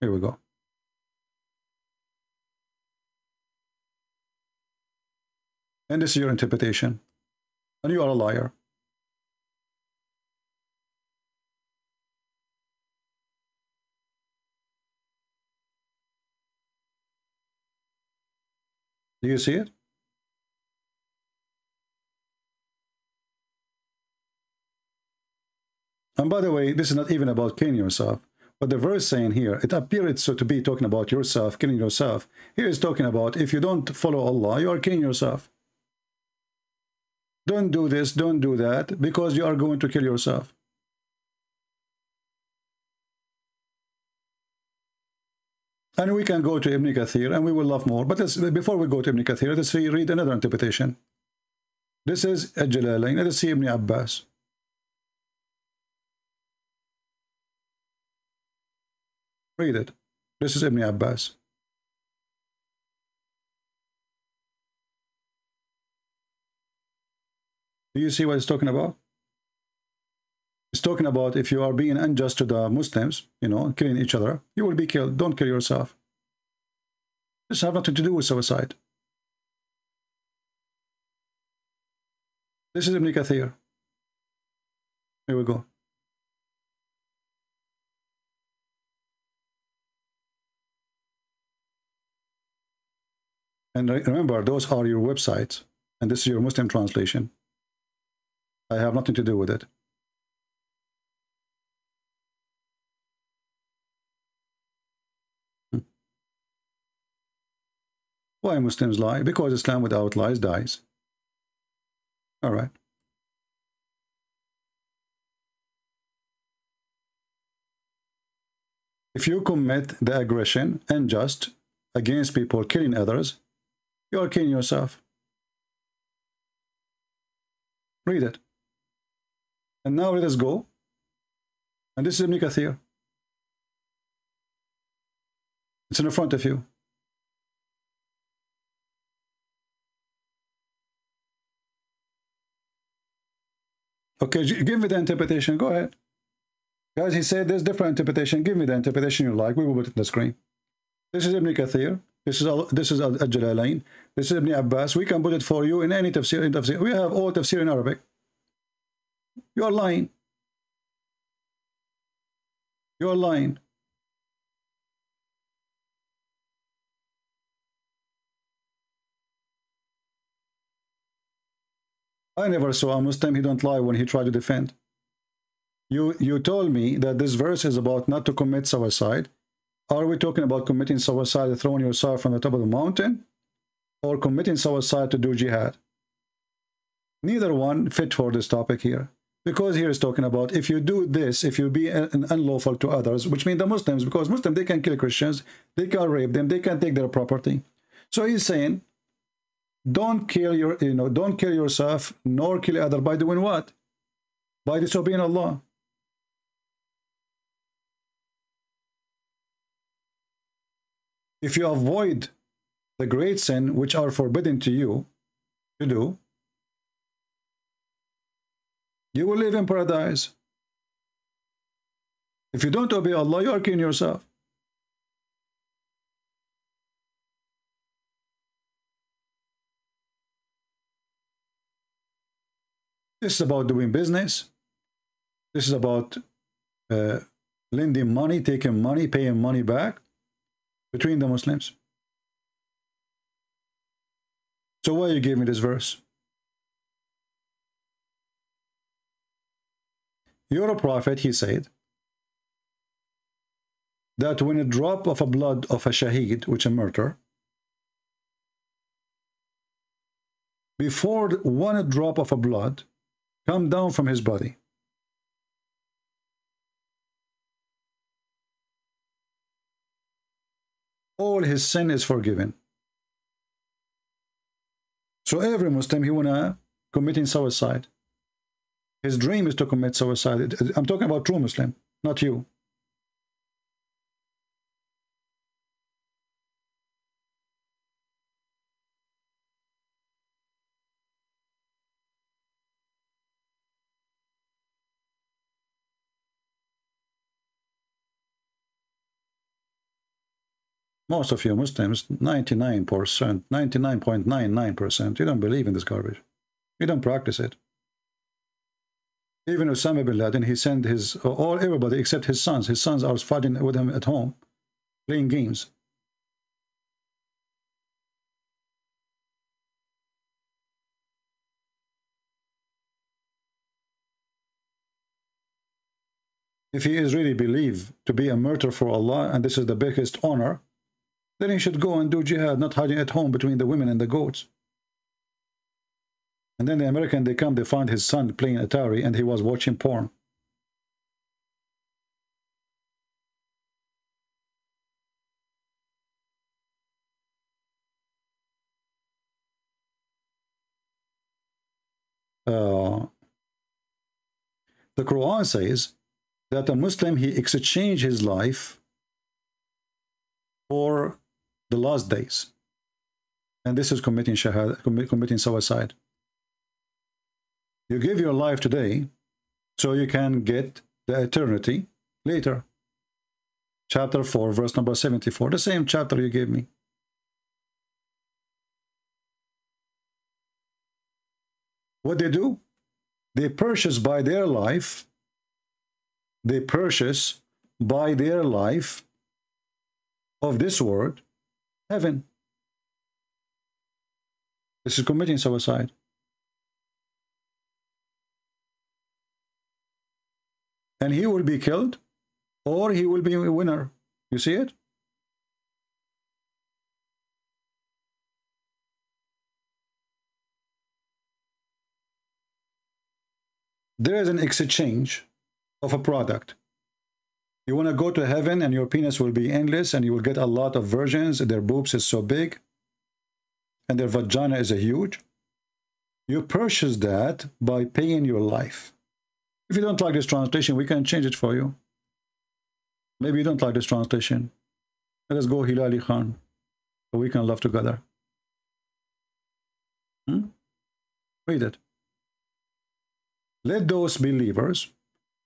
Here we go. And this is your interpretation. And you are a liar. Do you see it? And by the way, this is not even about killing yourself. But the verse saying here, it appeared so to be talking about yourself, killing yourself. Here is talking about if you don't follow Allah, you are killing yourself. Don't do this, don't do that, because you are going to kill yourself. And we can go to Ibn Kathir and we will love more. But before we go to Ibn Kathir, let's see, read another interpretation. This is Al-Jalalain. Let's see Ibn Abbas. Read it. This is Ibn Abbas. Do you see what he's talking about? He's talking about if you are being unjust to the Muslims, you know, killing each other, you will be killed. Don't kill yourself. This has nothing to do with suicide. This is Ibn Kathir. Here we go. And remember, those are your websites, and this is your Muslim translation. I have nothing to do with it. Why Muslims lie? Because Islam without lies dies. All right. If you commit the aggression and just against people killing others, you are killing yourself. Read it. And now let us go. And this is Ibn Kathir. It's in the front of you. Okay, give me the interpretation. Go ahead. Guys, he said there's different interpretation. Give me the interpretation you like. We will put it on the screen. This is Ibn Kathir. This is Al this is Al-Jalalain. This is Ibn Abbas. We can put it for you in any tafsir. In tafsir. We have all tafsir in Arabic. You are lying. You are lying. I never saw a Muslim, he don't lie when he tried to defend. You, you told me that this verse is about not to commit suicide. Are we talking about committing suicide, throwing yourself from the top of the mountain? Or committing suicide to do jihad? Neither one fit for this topic here. Because here is talking about if you do this, if you be an unlawful to others, which means the Muslims, because Muslims, they can kill Christians, they can rape them, they can take their property. So he's saying, don't kill your, you know, don't kill yourself, nor kill other by doing what? By disobeying Allah. If you avoid the great sin which are forbidden to you to do, you will live in paradise. If you don't obey Allah, you are killing yourself. This is about doing business. This is about uh, lending money, taking money, paying money back between the Muslims. So why you gave me this verse? You're a prophet, he said, that when a drop of a blood of a shaheed, which a murder, before one drop of a blood come down from his body, all his sin is forgiven. So every Muslim, he wanna committing suicide. His dream is to commit suicide. I'm talking about true Muslim, not you. Most of you Muslims, 99%, 99.99%, you don't believe in this garbage. You don't practice it. Even Osama bin Laden, he sent his, all everybody except his sons. His sons are fighting with him at home, playing games. If he is really believed to be a murderer for Allah, and this is the biggest honor, then he should go and do jihad, not hiding at home between the women and the goats. And then the American, they come, they find his son playing Atari, and he was watching porn. Uh, the Quran says that a Muslim, he exchanged his life for the last days. And this is committing shahad, committing suicide. You give your life today so you can get the eternity later. Chapter 4, verse number 74, the same chapter you gave me. What they do? They purchase by their life, they purchase by their life of this world heaven. This is committing suicide. And he will be killed or he will be a winner. You see it? There is an exchange of a product. You want to go to heaven and your penis will be endless and you will get a lot of virgins. Their boobs is so big and their vagina is a huge. You purchase that by paying your life. If you don't like this translation, we can change it for you. Maybe you don't like this translation. Let us go Hilali Khan so we can love together. Hmm? Read it. let those believers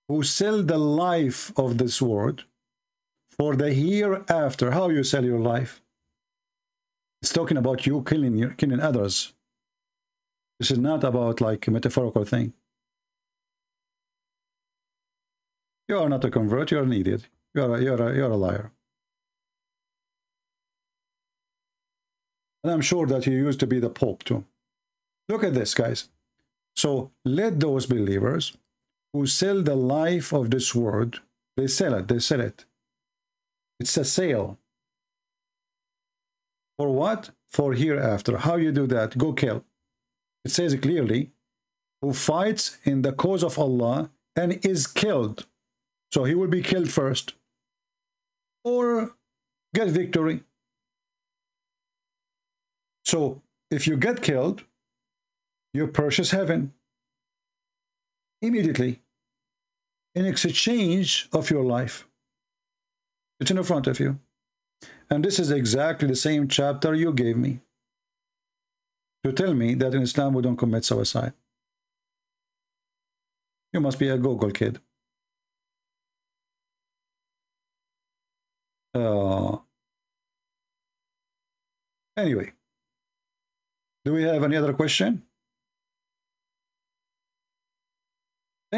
who sell the life of this world for the hereafter. How you sell your life? It's talking about you killing killing others. This is not about like a metaphorical thing. You are not a convert, you're an idiot. You're a, you're a, you're a liar. And I'm sure that you used to be the Pope too. Look at this, guys. So let those believers who sell the life of this world, they sell it, they sell it. It's a sale. For what? For hereafter. How you do that? Go kill. It says clearly, who fights in the cause of Allah and is killed. So he will be killed first. Or get victory. So if you get killed, you purchase heaven immediately in exchange of your life. It's in front of you. And this is exactly the same chapter you gave me to tell me that in Islam we don't commit suicide. You must be a Google kid. Uh, anyway, do we have any other question?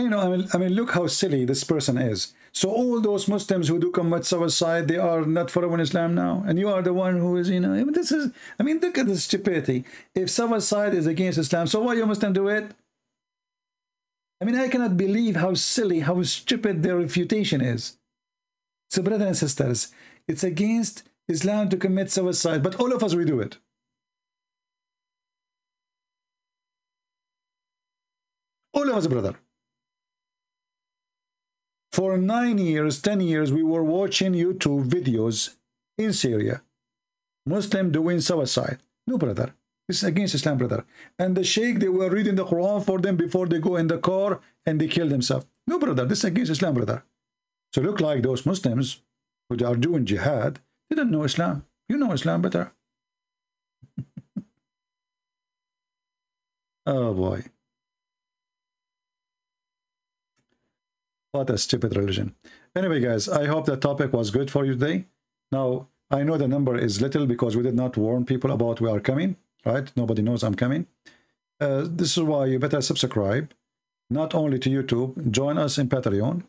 You know, I mean, I mean, look how silly this person is. So all those Muslims who do commit suicide, they are not following Islam now, and you are the one who is, you know, I mean, this is, I mean, look at this stupidity. If suicide is against Islam, so why you Muslim do it? I mean, I cannot believe how silly, how stupid their refutation is. So, brothers and sisters, it's against Islam to commit suicide, but all of us, we do it. All of us, brother. For nine years, 10 years, we were watching YouTube videos in Syria. Muslim doing suicide. No, brother. This is against Islam, brother. And the sheikh, they were reading the Quran for them before they go in the car and they kill themselves. No, brother. This is against Islam, brother. So look like those Muslims who are doing jihad, they don't know Islam. You know Islam better. oh, boy. What a stupid religion. Anyway, guys, I hope the topic was good for you today. Now, I know the number is little because we did not warn people about we are coming, right? Nobody knows I'm coming. Uh, this is why you better subscribe, not only to YouTube, join us in Patreon.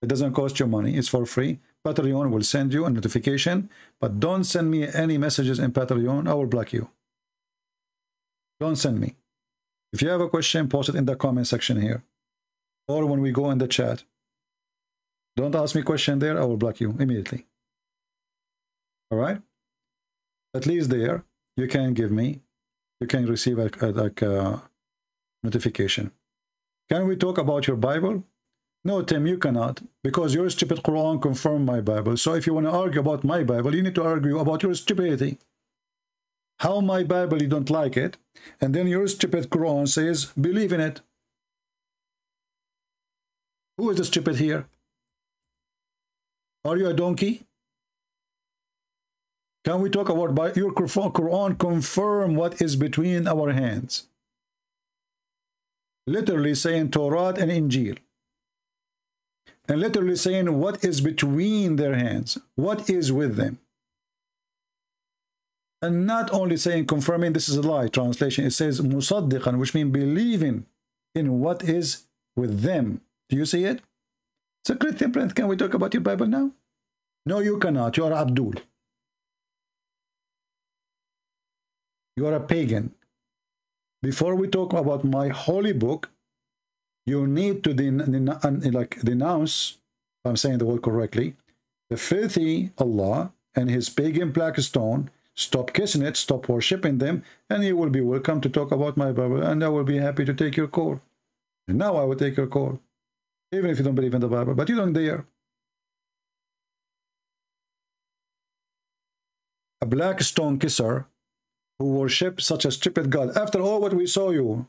It doesn't cost you money, it's for free. Patreon will send you a notification, but don't send me any messages in Patreon, I will block you. Don't send me. If you have a question, post it in the comment section here or when we go in the chat. Don't ask me question there, I will block you immediately. All right? At least there, you can give me, you can receive a, a, a notification. Can we talk about your Bible? No, Tim, you cannot, because your stupid Quran confirmed my Bible. So if you want to argue about my Bible, you need to argue about your stupidity. How my Bible, you don't like it, and then your stupid Quran says, believe in it. Who is the stupid here? Are you a donkey? Can we talk about by your Quran confirm what is between our hands? Literally saying Torah and Injil. And literally saying what is between their hands, what is with them. And not only saying confirming this is a lie translation, it says musaddiqan, which means believing in what is with them. Do you see it? So Christian friends, can we talk about your Bible now? No, you cannot. You are Abdul. You are a pagan. Before we talk about my holy book, you need to den den like denounce, if I'm saying the word correctly, the filthy Allah and his pagan black stone. Stop kissing it, stop worshipping them, and you will be welcome to talk about my Bible, and I will be happy to take your call. And now I will take your call even if you don't believe in the Bible, but you don't dare. A black stone kisser who worship such a stupid God. After all what we saw you,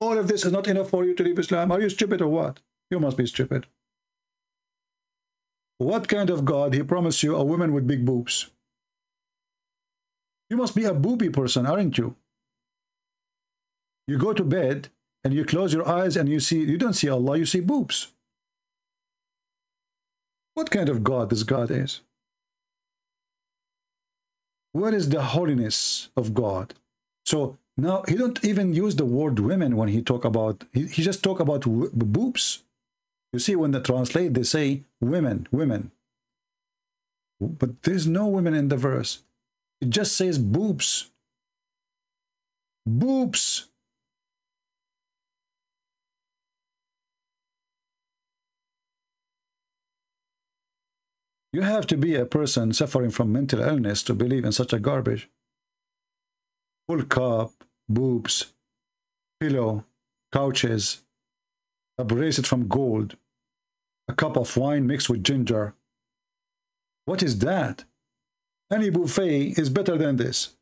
all of this is not enough for you to leave Islam. Are you stupid or what? You must be stupid. What kind of God he promised you a woman with big boobs? You must be a booby person, aren't you? You go to bed and you close your eyes and you see, you don't see Allah, you see boobs. What kind of God this God is? What is the holiness of God? So now he don't even use the word women when he talk about, he, he just talk about boobs. You see, when they translate, they say women, women. But there's no women in the verse. It just says boobs. Boobs. You have to be a person suffering from mental illness to believe in such a garbage. Full cup, boobs, pillow, couches, a bracelet from gold, a cup of wine mixed with ginger. What is that? Any buffet is better than this.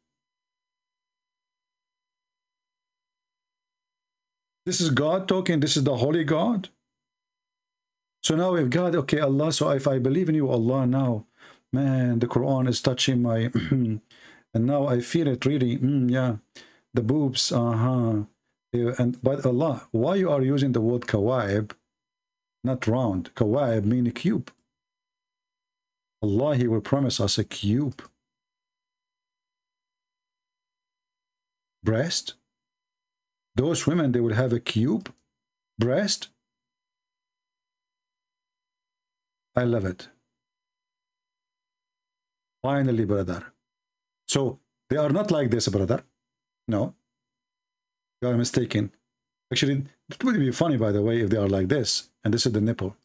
This is God talking. This is the Holy God. So now if God, okay, Allah, so if I believe in you, Allah, now, man, the Quran is touching my, and now I feel it really, mm, yeah, the boobs, uh-huh. And but Allah, why you are using the word kawaib, not round? Kawaib mean a cube. Allah, He will promise us a cube. Breast. Those women, they will have a cube breast. I love it. Finally, brother. So they are not like this, brother. No. You are mistaken. Actually, it would be funny, by the way, if they are like this, and this is the nipple.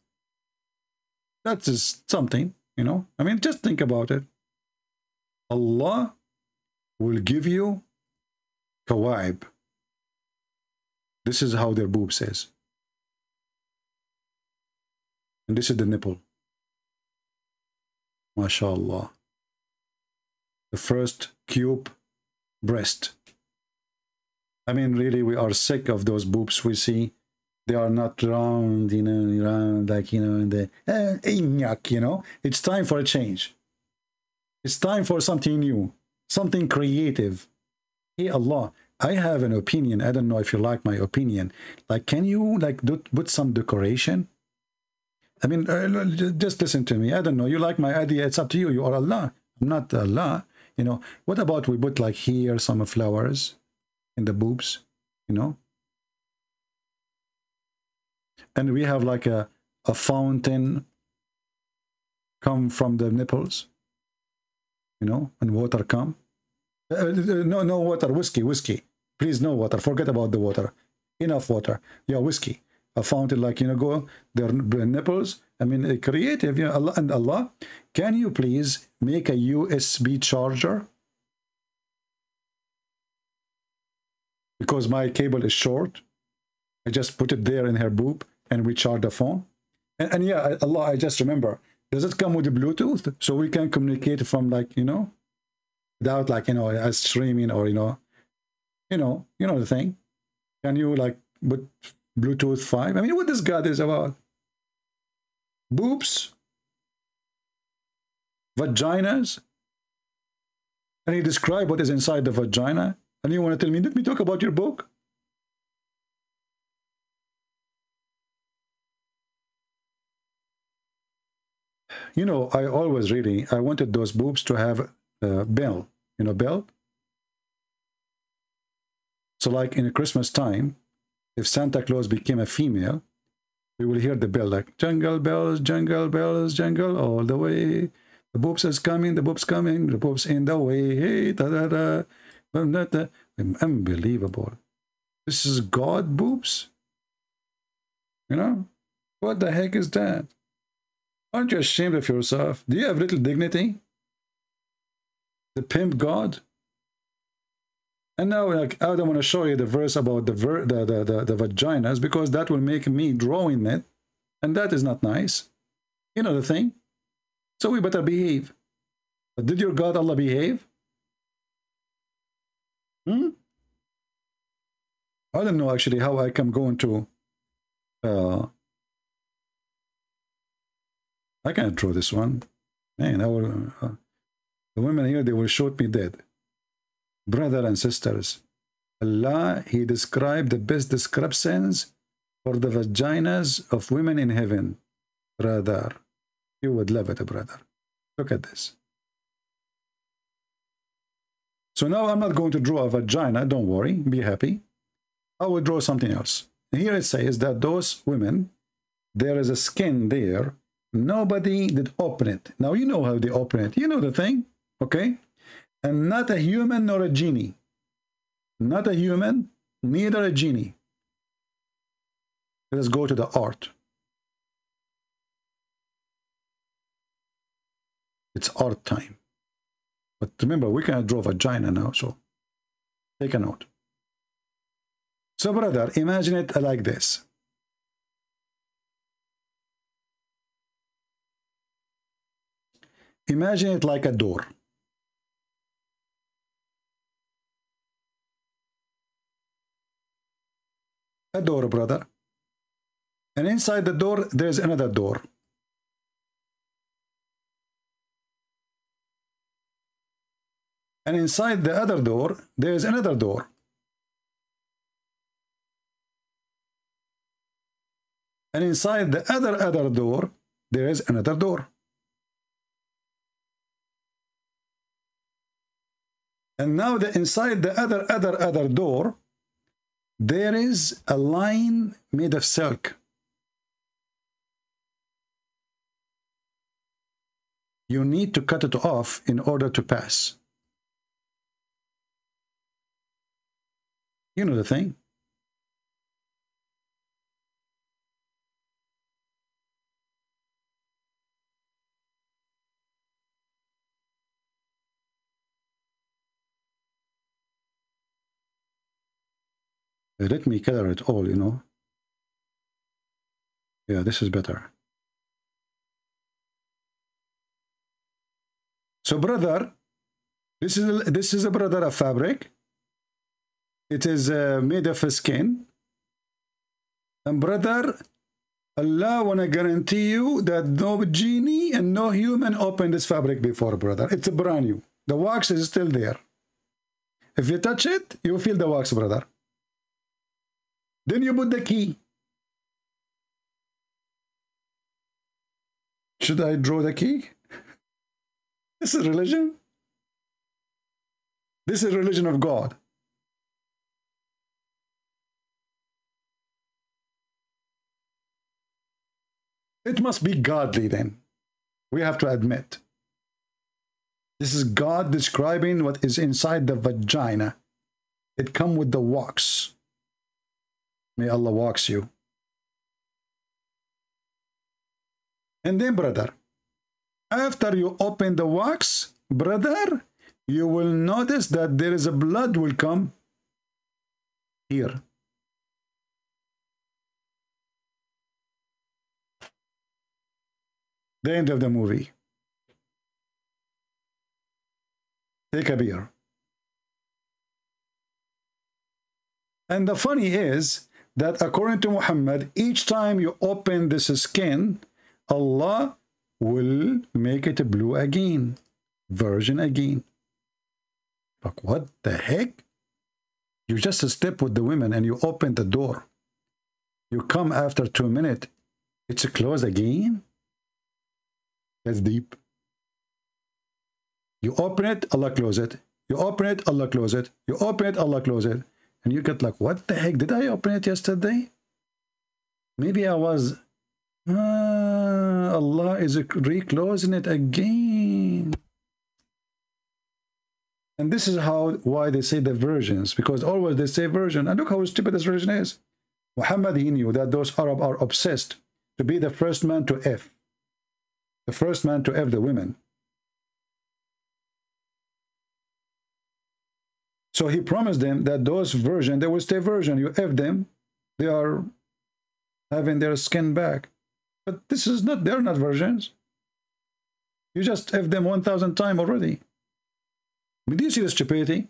That is something, you know. I mean, just think about it. Allah will give you kawaib. This is how their boob says. And this is the nipple. MashaAllah. The first cube breast. I mean, really, we are sick of those boobs we see. They are not round, you know, round like, you know, in the, uh, you know. It's time for a change. It's time for something new, something creative. Hey, Allah, I have an opinion. I don't know if you like my opinion. Like, can you, like, do, put some decoration? I mean, uh, just listen to me. I don't know. You like my idea. It's up to you. You are Allah. I'm not Allah. You know, what about we put like here some flowers in the boobs, you know? And we have like a, a fountain come from the nipples, you know, and water come. Uh, uh no, no water, whiskey, whiskey. Please, no water. Forget about the water. Enough water. Yeah, whiskey a fountain like you know go their nipples. I mean uh, creative you know allah and allah. Can you please make a usb charger? Because my cable is short. I just put it there in her boob and we charge the phone. And, and yeah allah i just remember does it come with the bluetooth? So we can communicate from like you know without like you know as streaming or you know you know you know the thing. Can you like put Bluetooth 5. I mean, what this God is about? Boobs? Vaginas? And he describe what is inside the vagina. And you want to tell me, let me talk about your book? You know, I always really, I wanted those boobs to have a bell, you know, bell. So like in a Christmas time, if Santa Claus became a female, we will hear the bell like jungle bells, jungle bells, jungle all the way. The boobs is coming, the boobs coming, the boobs in the way. Hey, da da da. Unbelievable. This is God boobs? You know? What the heck is that? Aren't you ashamed of yourself? Do you have little dignity? The pimp God? And now like, I don't want to show you the verse about the, ver the, the, the, the vaginas because that will make me drawing it. And that is not nice. You know the thing? So we better behave. But did your God Allah behave? Hmm? I don't know actually how I can go into... Uh, I can't draw this one. Man, I will... Uh, the women here, they will shoot me dead brother and sisters, Allah, He described the best descriptions for the vaginas of women in heaven. Brother, you would love it, brother. Look at this. So now I'm not going to draw a vagina, don't worry, be happy. I will draw something else. Here it says that those women, there is a skin there. Nobody did open it. Now you know how they open it. You know the thing, okay? And not a human nor a genie. Not a human, neither a genie. Let's go to the art. It's art time. But remember, we cannot draw vagina now, so take a note. So, brother, imagine it like this. Imagine it like a door. A door, brother. And inside the door, there's another door. And inside the other door, there's another door. And inside the other other door, there is another door. And now the inside the other other other door, there is a line made of silk. You need to cut it off in order to pass. You know the thing. Let me color it all, you know. Yeah, this is better. So, brother, this is this is a brother of fabric. It is uh, made of a skin. And brother, Allah wanna guarantee you that no genie and no human opened this fabric before, brother. It's brand new. The wax is still there. If you touch it, you feel the wax, brother. Then you put the key. Should I draw the key? This is religion. This is religion of God. It must be godly then. We have to admit. This is God describing what is inside the vagina. It come with the wax. May Allah wax you. And then, brother, after you open the wax, brother, you will notice that there is a blood will come here. The end of the movie. Take a beer. And the funny is that according to Muhammad, each time you open this skin, Allah will make it blue again, virgin again. Like, what the heck? You just step with the women and you open the door. You come after two minutes, it's closed again? That's deep. You open it, Allah close it. You open it, Allah close it. You open it, Allah close it. And you get like, what the heck? Did I open it yesterday? Maybe I was... Ah, Allah is reclosing it again. And this is how why they say the versions, because always they say version. And look how stupid this version is. Muhammad, he knew that those Arab are obsessed to be the first man to F the first man to F the women. So he promised them that those virgin, they will stay virgin. You F them, they are having their skin back. But this is not, they're not virgins. You just F them 1,000 times already. But do you see the stupidity?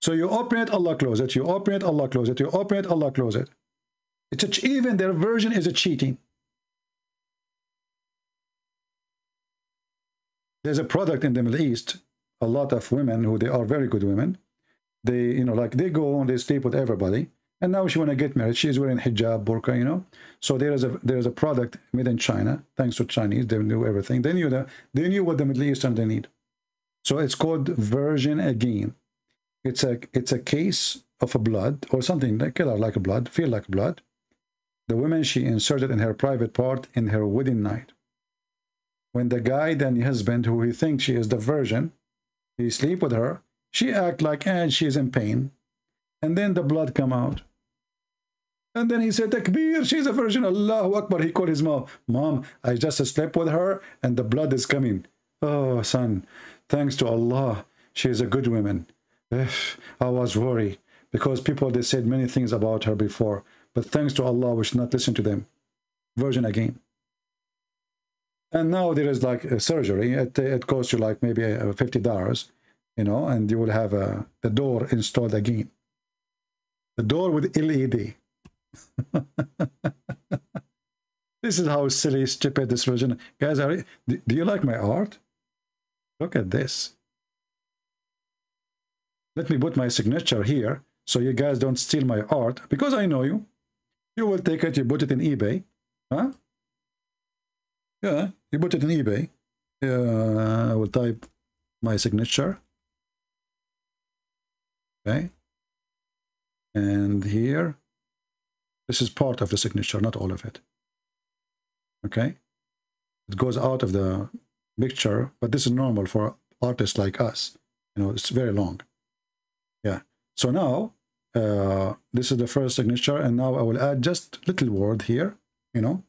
So you open it, Allah close it. You open it, Allah close it. You open it, Allah close it. It's a, even their version is a cheating. There's a product in the Middle East, a lot of women who they are very good women. they, you know, like they go and they sleep with everybody. And now she want to get married. She's wearing hijab, burqa, you know. So there is a there is a product made in China, thanks to Chinese. They knew everything. They knew that they knew what the Middle Eastern they need. So it's called virgin again. It's a it's a case of a blood or something like color like a blood, feel like blood. The woman she inserted in her private part in her wedding night. When the guy then husband who he thinks she is the virgin, he sleep with her, she act like and eh, she's in pain. And then the blood come out. And then he said, Takbir, she's a virgin. Allahu Akbar. He called his mom. Mom, I just slept with her and the blood is coming. Oh, son, thanks to Allah, she is a good woman. I was worried because people, they said many things about her before. But thanks to Allah, we should not listen to them. Virgin again. And now there is like a surgery. It, it costs you like maybe uh, $50, you know, and you will have a, the door installed again. The door with LED. this is how silly, stupid this version. Guys, are, do you like my art? Look at this. Let me put my signature here so you guys don't steal my art because I know you. You will take it, you put it in eBay. Huh? Yeah, you put it in eBay. Uh, I will type my signature. Okay. And here, this is part of the signature, not all of it. Okay. It goes out of the picture, but this is normal for artists like us. You know, it's very long. Yeah. So now, uh, this is the first signature, and now I will add just little word here, you know.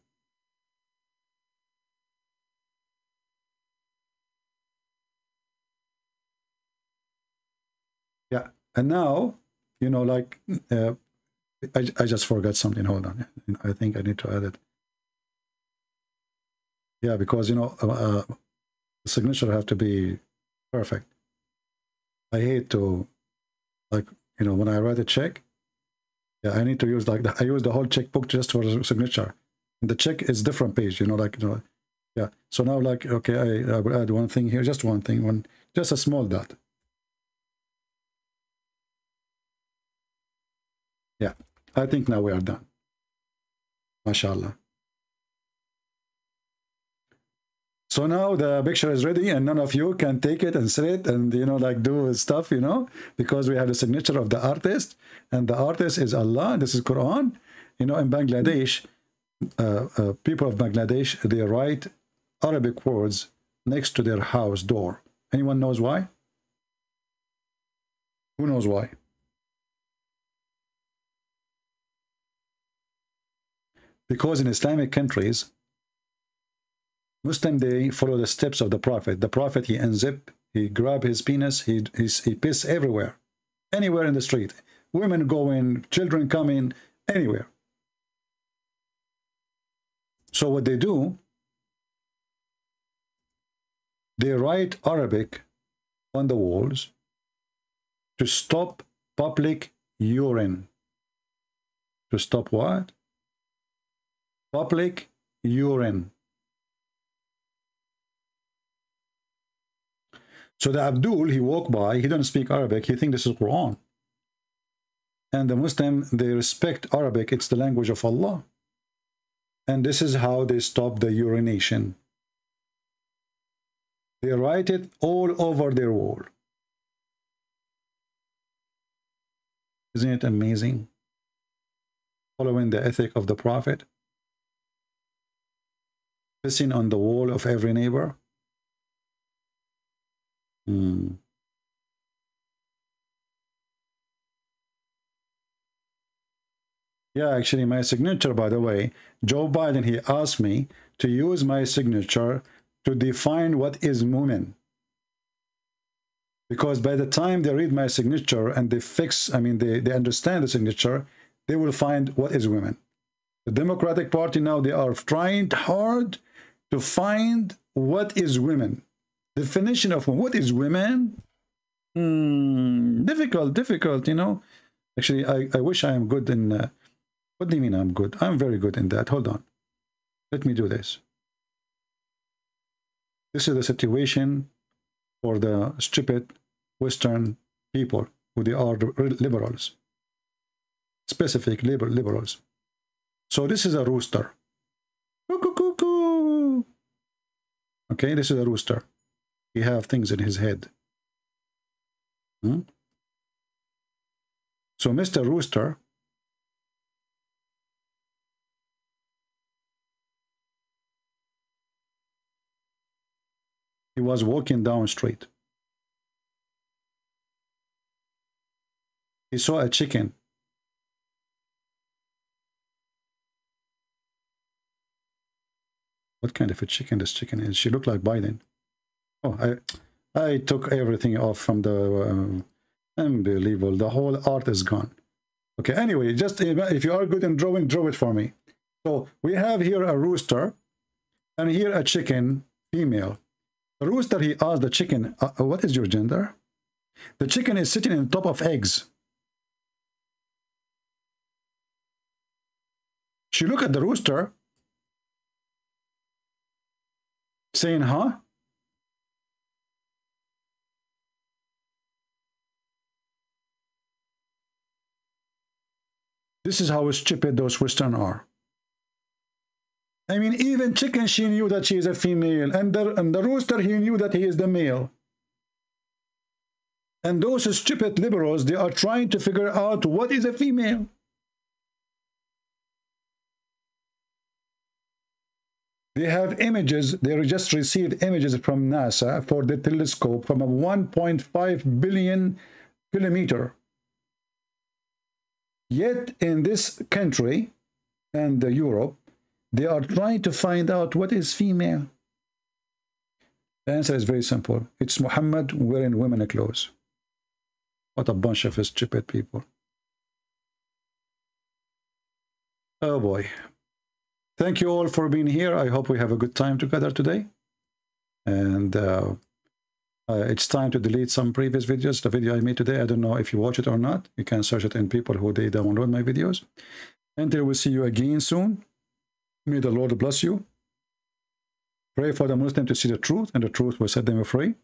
Yeah, and now, you know, like, uh, I, I just forgot something. Hold on. I think I need to add it. Yeah, because, you know, uh, uh, the signature have to be perfect. I hate to, like, you know, when I write a check, yeah, I need to use like, the, I use the whole checkbook just for signature. And the check is different page, you know, like, you know, yeah. So now, like, okay, I, I will add one thing here, just one thing, one, just a small dot. Yeah. I think now we are done. MashaAllah. So now the picture is ready and none of you can take it and set it and, you know, like do stuff, you know, because we have the signature of the artist and the artist is Allah. This is Quran. You know, in Bangladesh, uh, uh, people of Bangladesh, they write Arabic words next to their house door. Anyone knows why? Who knows why? Because in Islamic countries, Muslim, they follow the steps of the Prophet. The Prophet, he unzip, he grab his penis, he, he, he piss everywhere, anywhere in the street. Women going, children coming, anywhere. So what they do, they write Arabic on the walls to stop public urine. To stop what? Public urine. So the Abdul, he walked by, he don't speak Arabic, he think this is Quran. And the Muslim, they respect Arabic, it's the language of Allah. And this is how they stop the urination. They write it all over their wall. Isn't it amazing? Following the ethic of the Prophet pissing on the wall of every neighbor? Hmm. Yeah, actually, my signature, by the way, Joe Biden, he asked me to use my signature to define what is woman. Because by the time they read my signature and they fix, I mean, they, they understand the signature, they will find what is women. The Democratic Party now, they are trying hard to find what is women. Definition of what is women? Hmm, difficult, difficult, you know. Actually, I, I wish I am good in... Uh, what do you mean I'm good? I'm very good in that. Hold on. Let me do this. This is the situation for the stupid Western people. who they are liberals, specific liber liberals. So this is a rooster. Okay, this is a rooster. He have things in his head. Hmm? So Mr. Rooster he was walking down street. He saw a chicken. What kind of a chicken this chicken is? She looked like Biden. Oh, I I took everything off from the um, unbelievable. The whole art is gone. Okay, anyway, just if you are good in drawing, draw it for me. So we have here a rooster and here a chicken, female. The rooster, he asked the chicken, uh, uh, what is your gender? The chicken is sitting on top of eggs. She looked at the rooster, saying, huh? This is how stupid those Western are. I mean, even chicken, she knew that she is a female. And the, and the rooster, he knew that he is the male. And those stupid liberals, they are trying to figure out what is a female. They have images, they just received images from NASA for the telescope from a 1.5 billion kilometer. Yet in this country and uh, Europe, they are trying to find out what is female. The answer is very simple. It's Muhammad wearing women clothes. What a bunch of stupid people. Oh boy. Thank you all for being here. I hope we have a good time together today. And uh, uh, it's time to delete some previous videos. The video I made today, I don't know if you watch it or not. You can search it in people who they download my videos. And Until we see you again soon. May the Lord bless you. Pray for the Muslim to see the truth, and the truth will set them free.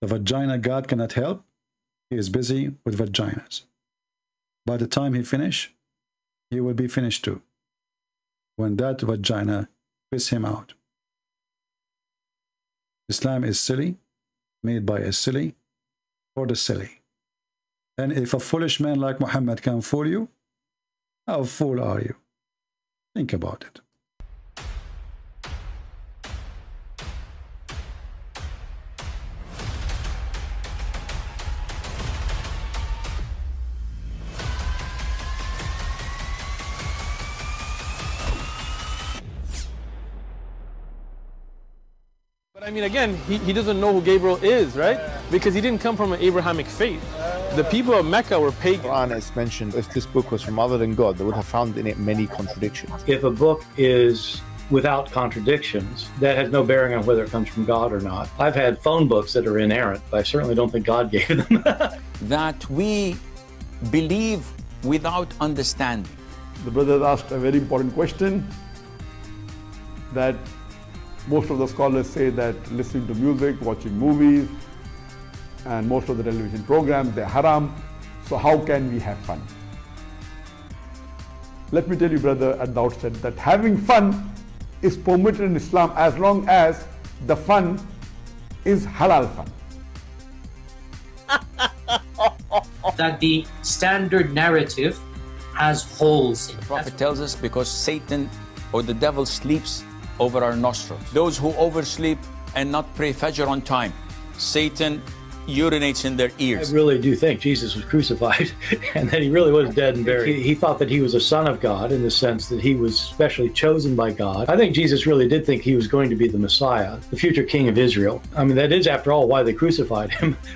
The vagina God cannot help. He is busy with vaginas. By the time he finish, he will be finished too. When that vagina piss him out. Islam is silly, made by a silly, for the silly. And if a foolish man like Muhammad can fool you, how fool are you? Think about it. I mean, again, he, he doesn't know who Gabriel is, right? Because he didn't come from an Abrahamic faith. The people of Mecca were pagan. Quran is mentioned if this book was from other than God, they would have found in it many contradictions. If a book is without contradictions, that has no bearing on whether it comes from God or not. I've had phone books that are inerrant, but I certainly don't think God gave them. that we believe without understanding. The brother asked a very important question that most of the scholars say that listening to music, watching movies, and most of the television programs, they're haram. So how can we have fun? Let me tell you, brother, at the outset that having fun is permitted in Islam as long as the fun is halal fun. that the standard narrative has holes in it. The Prophet tells us because Satan or the devil sleeps over our nostrils. Those who oversleep and not pray Fajr on time, Satan urinates in their ears. I really do think Jesus was crucified and that he really was dead and buried. He, he, thought that he was a son of God in the sense that he was specially chosen by God. I think Jesus really did think he was going to be the Messiah, the future king of Israel. I mean, that is, after all, why they crucified him.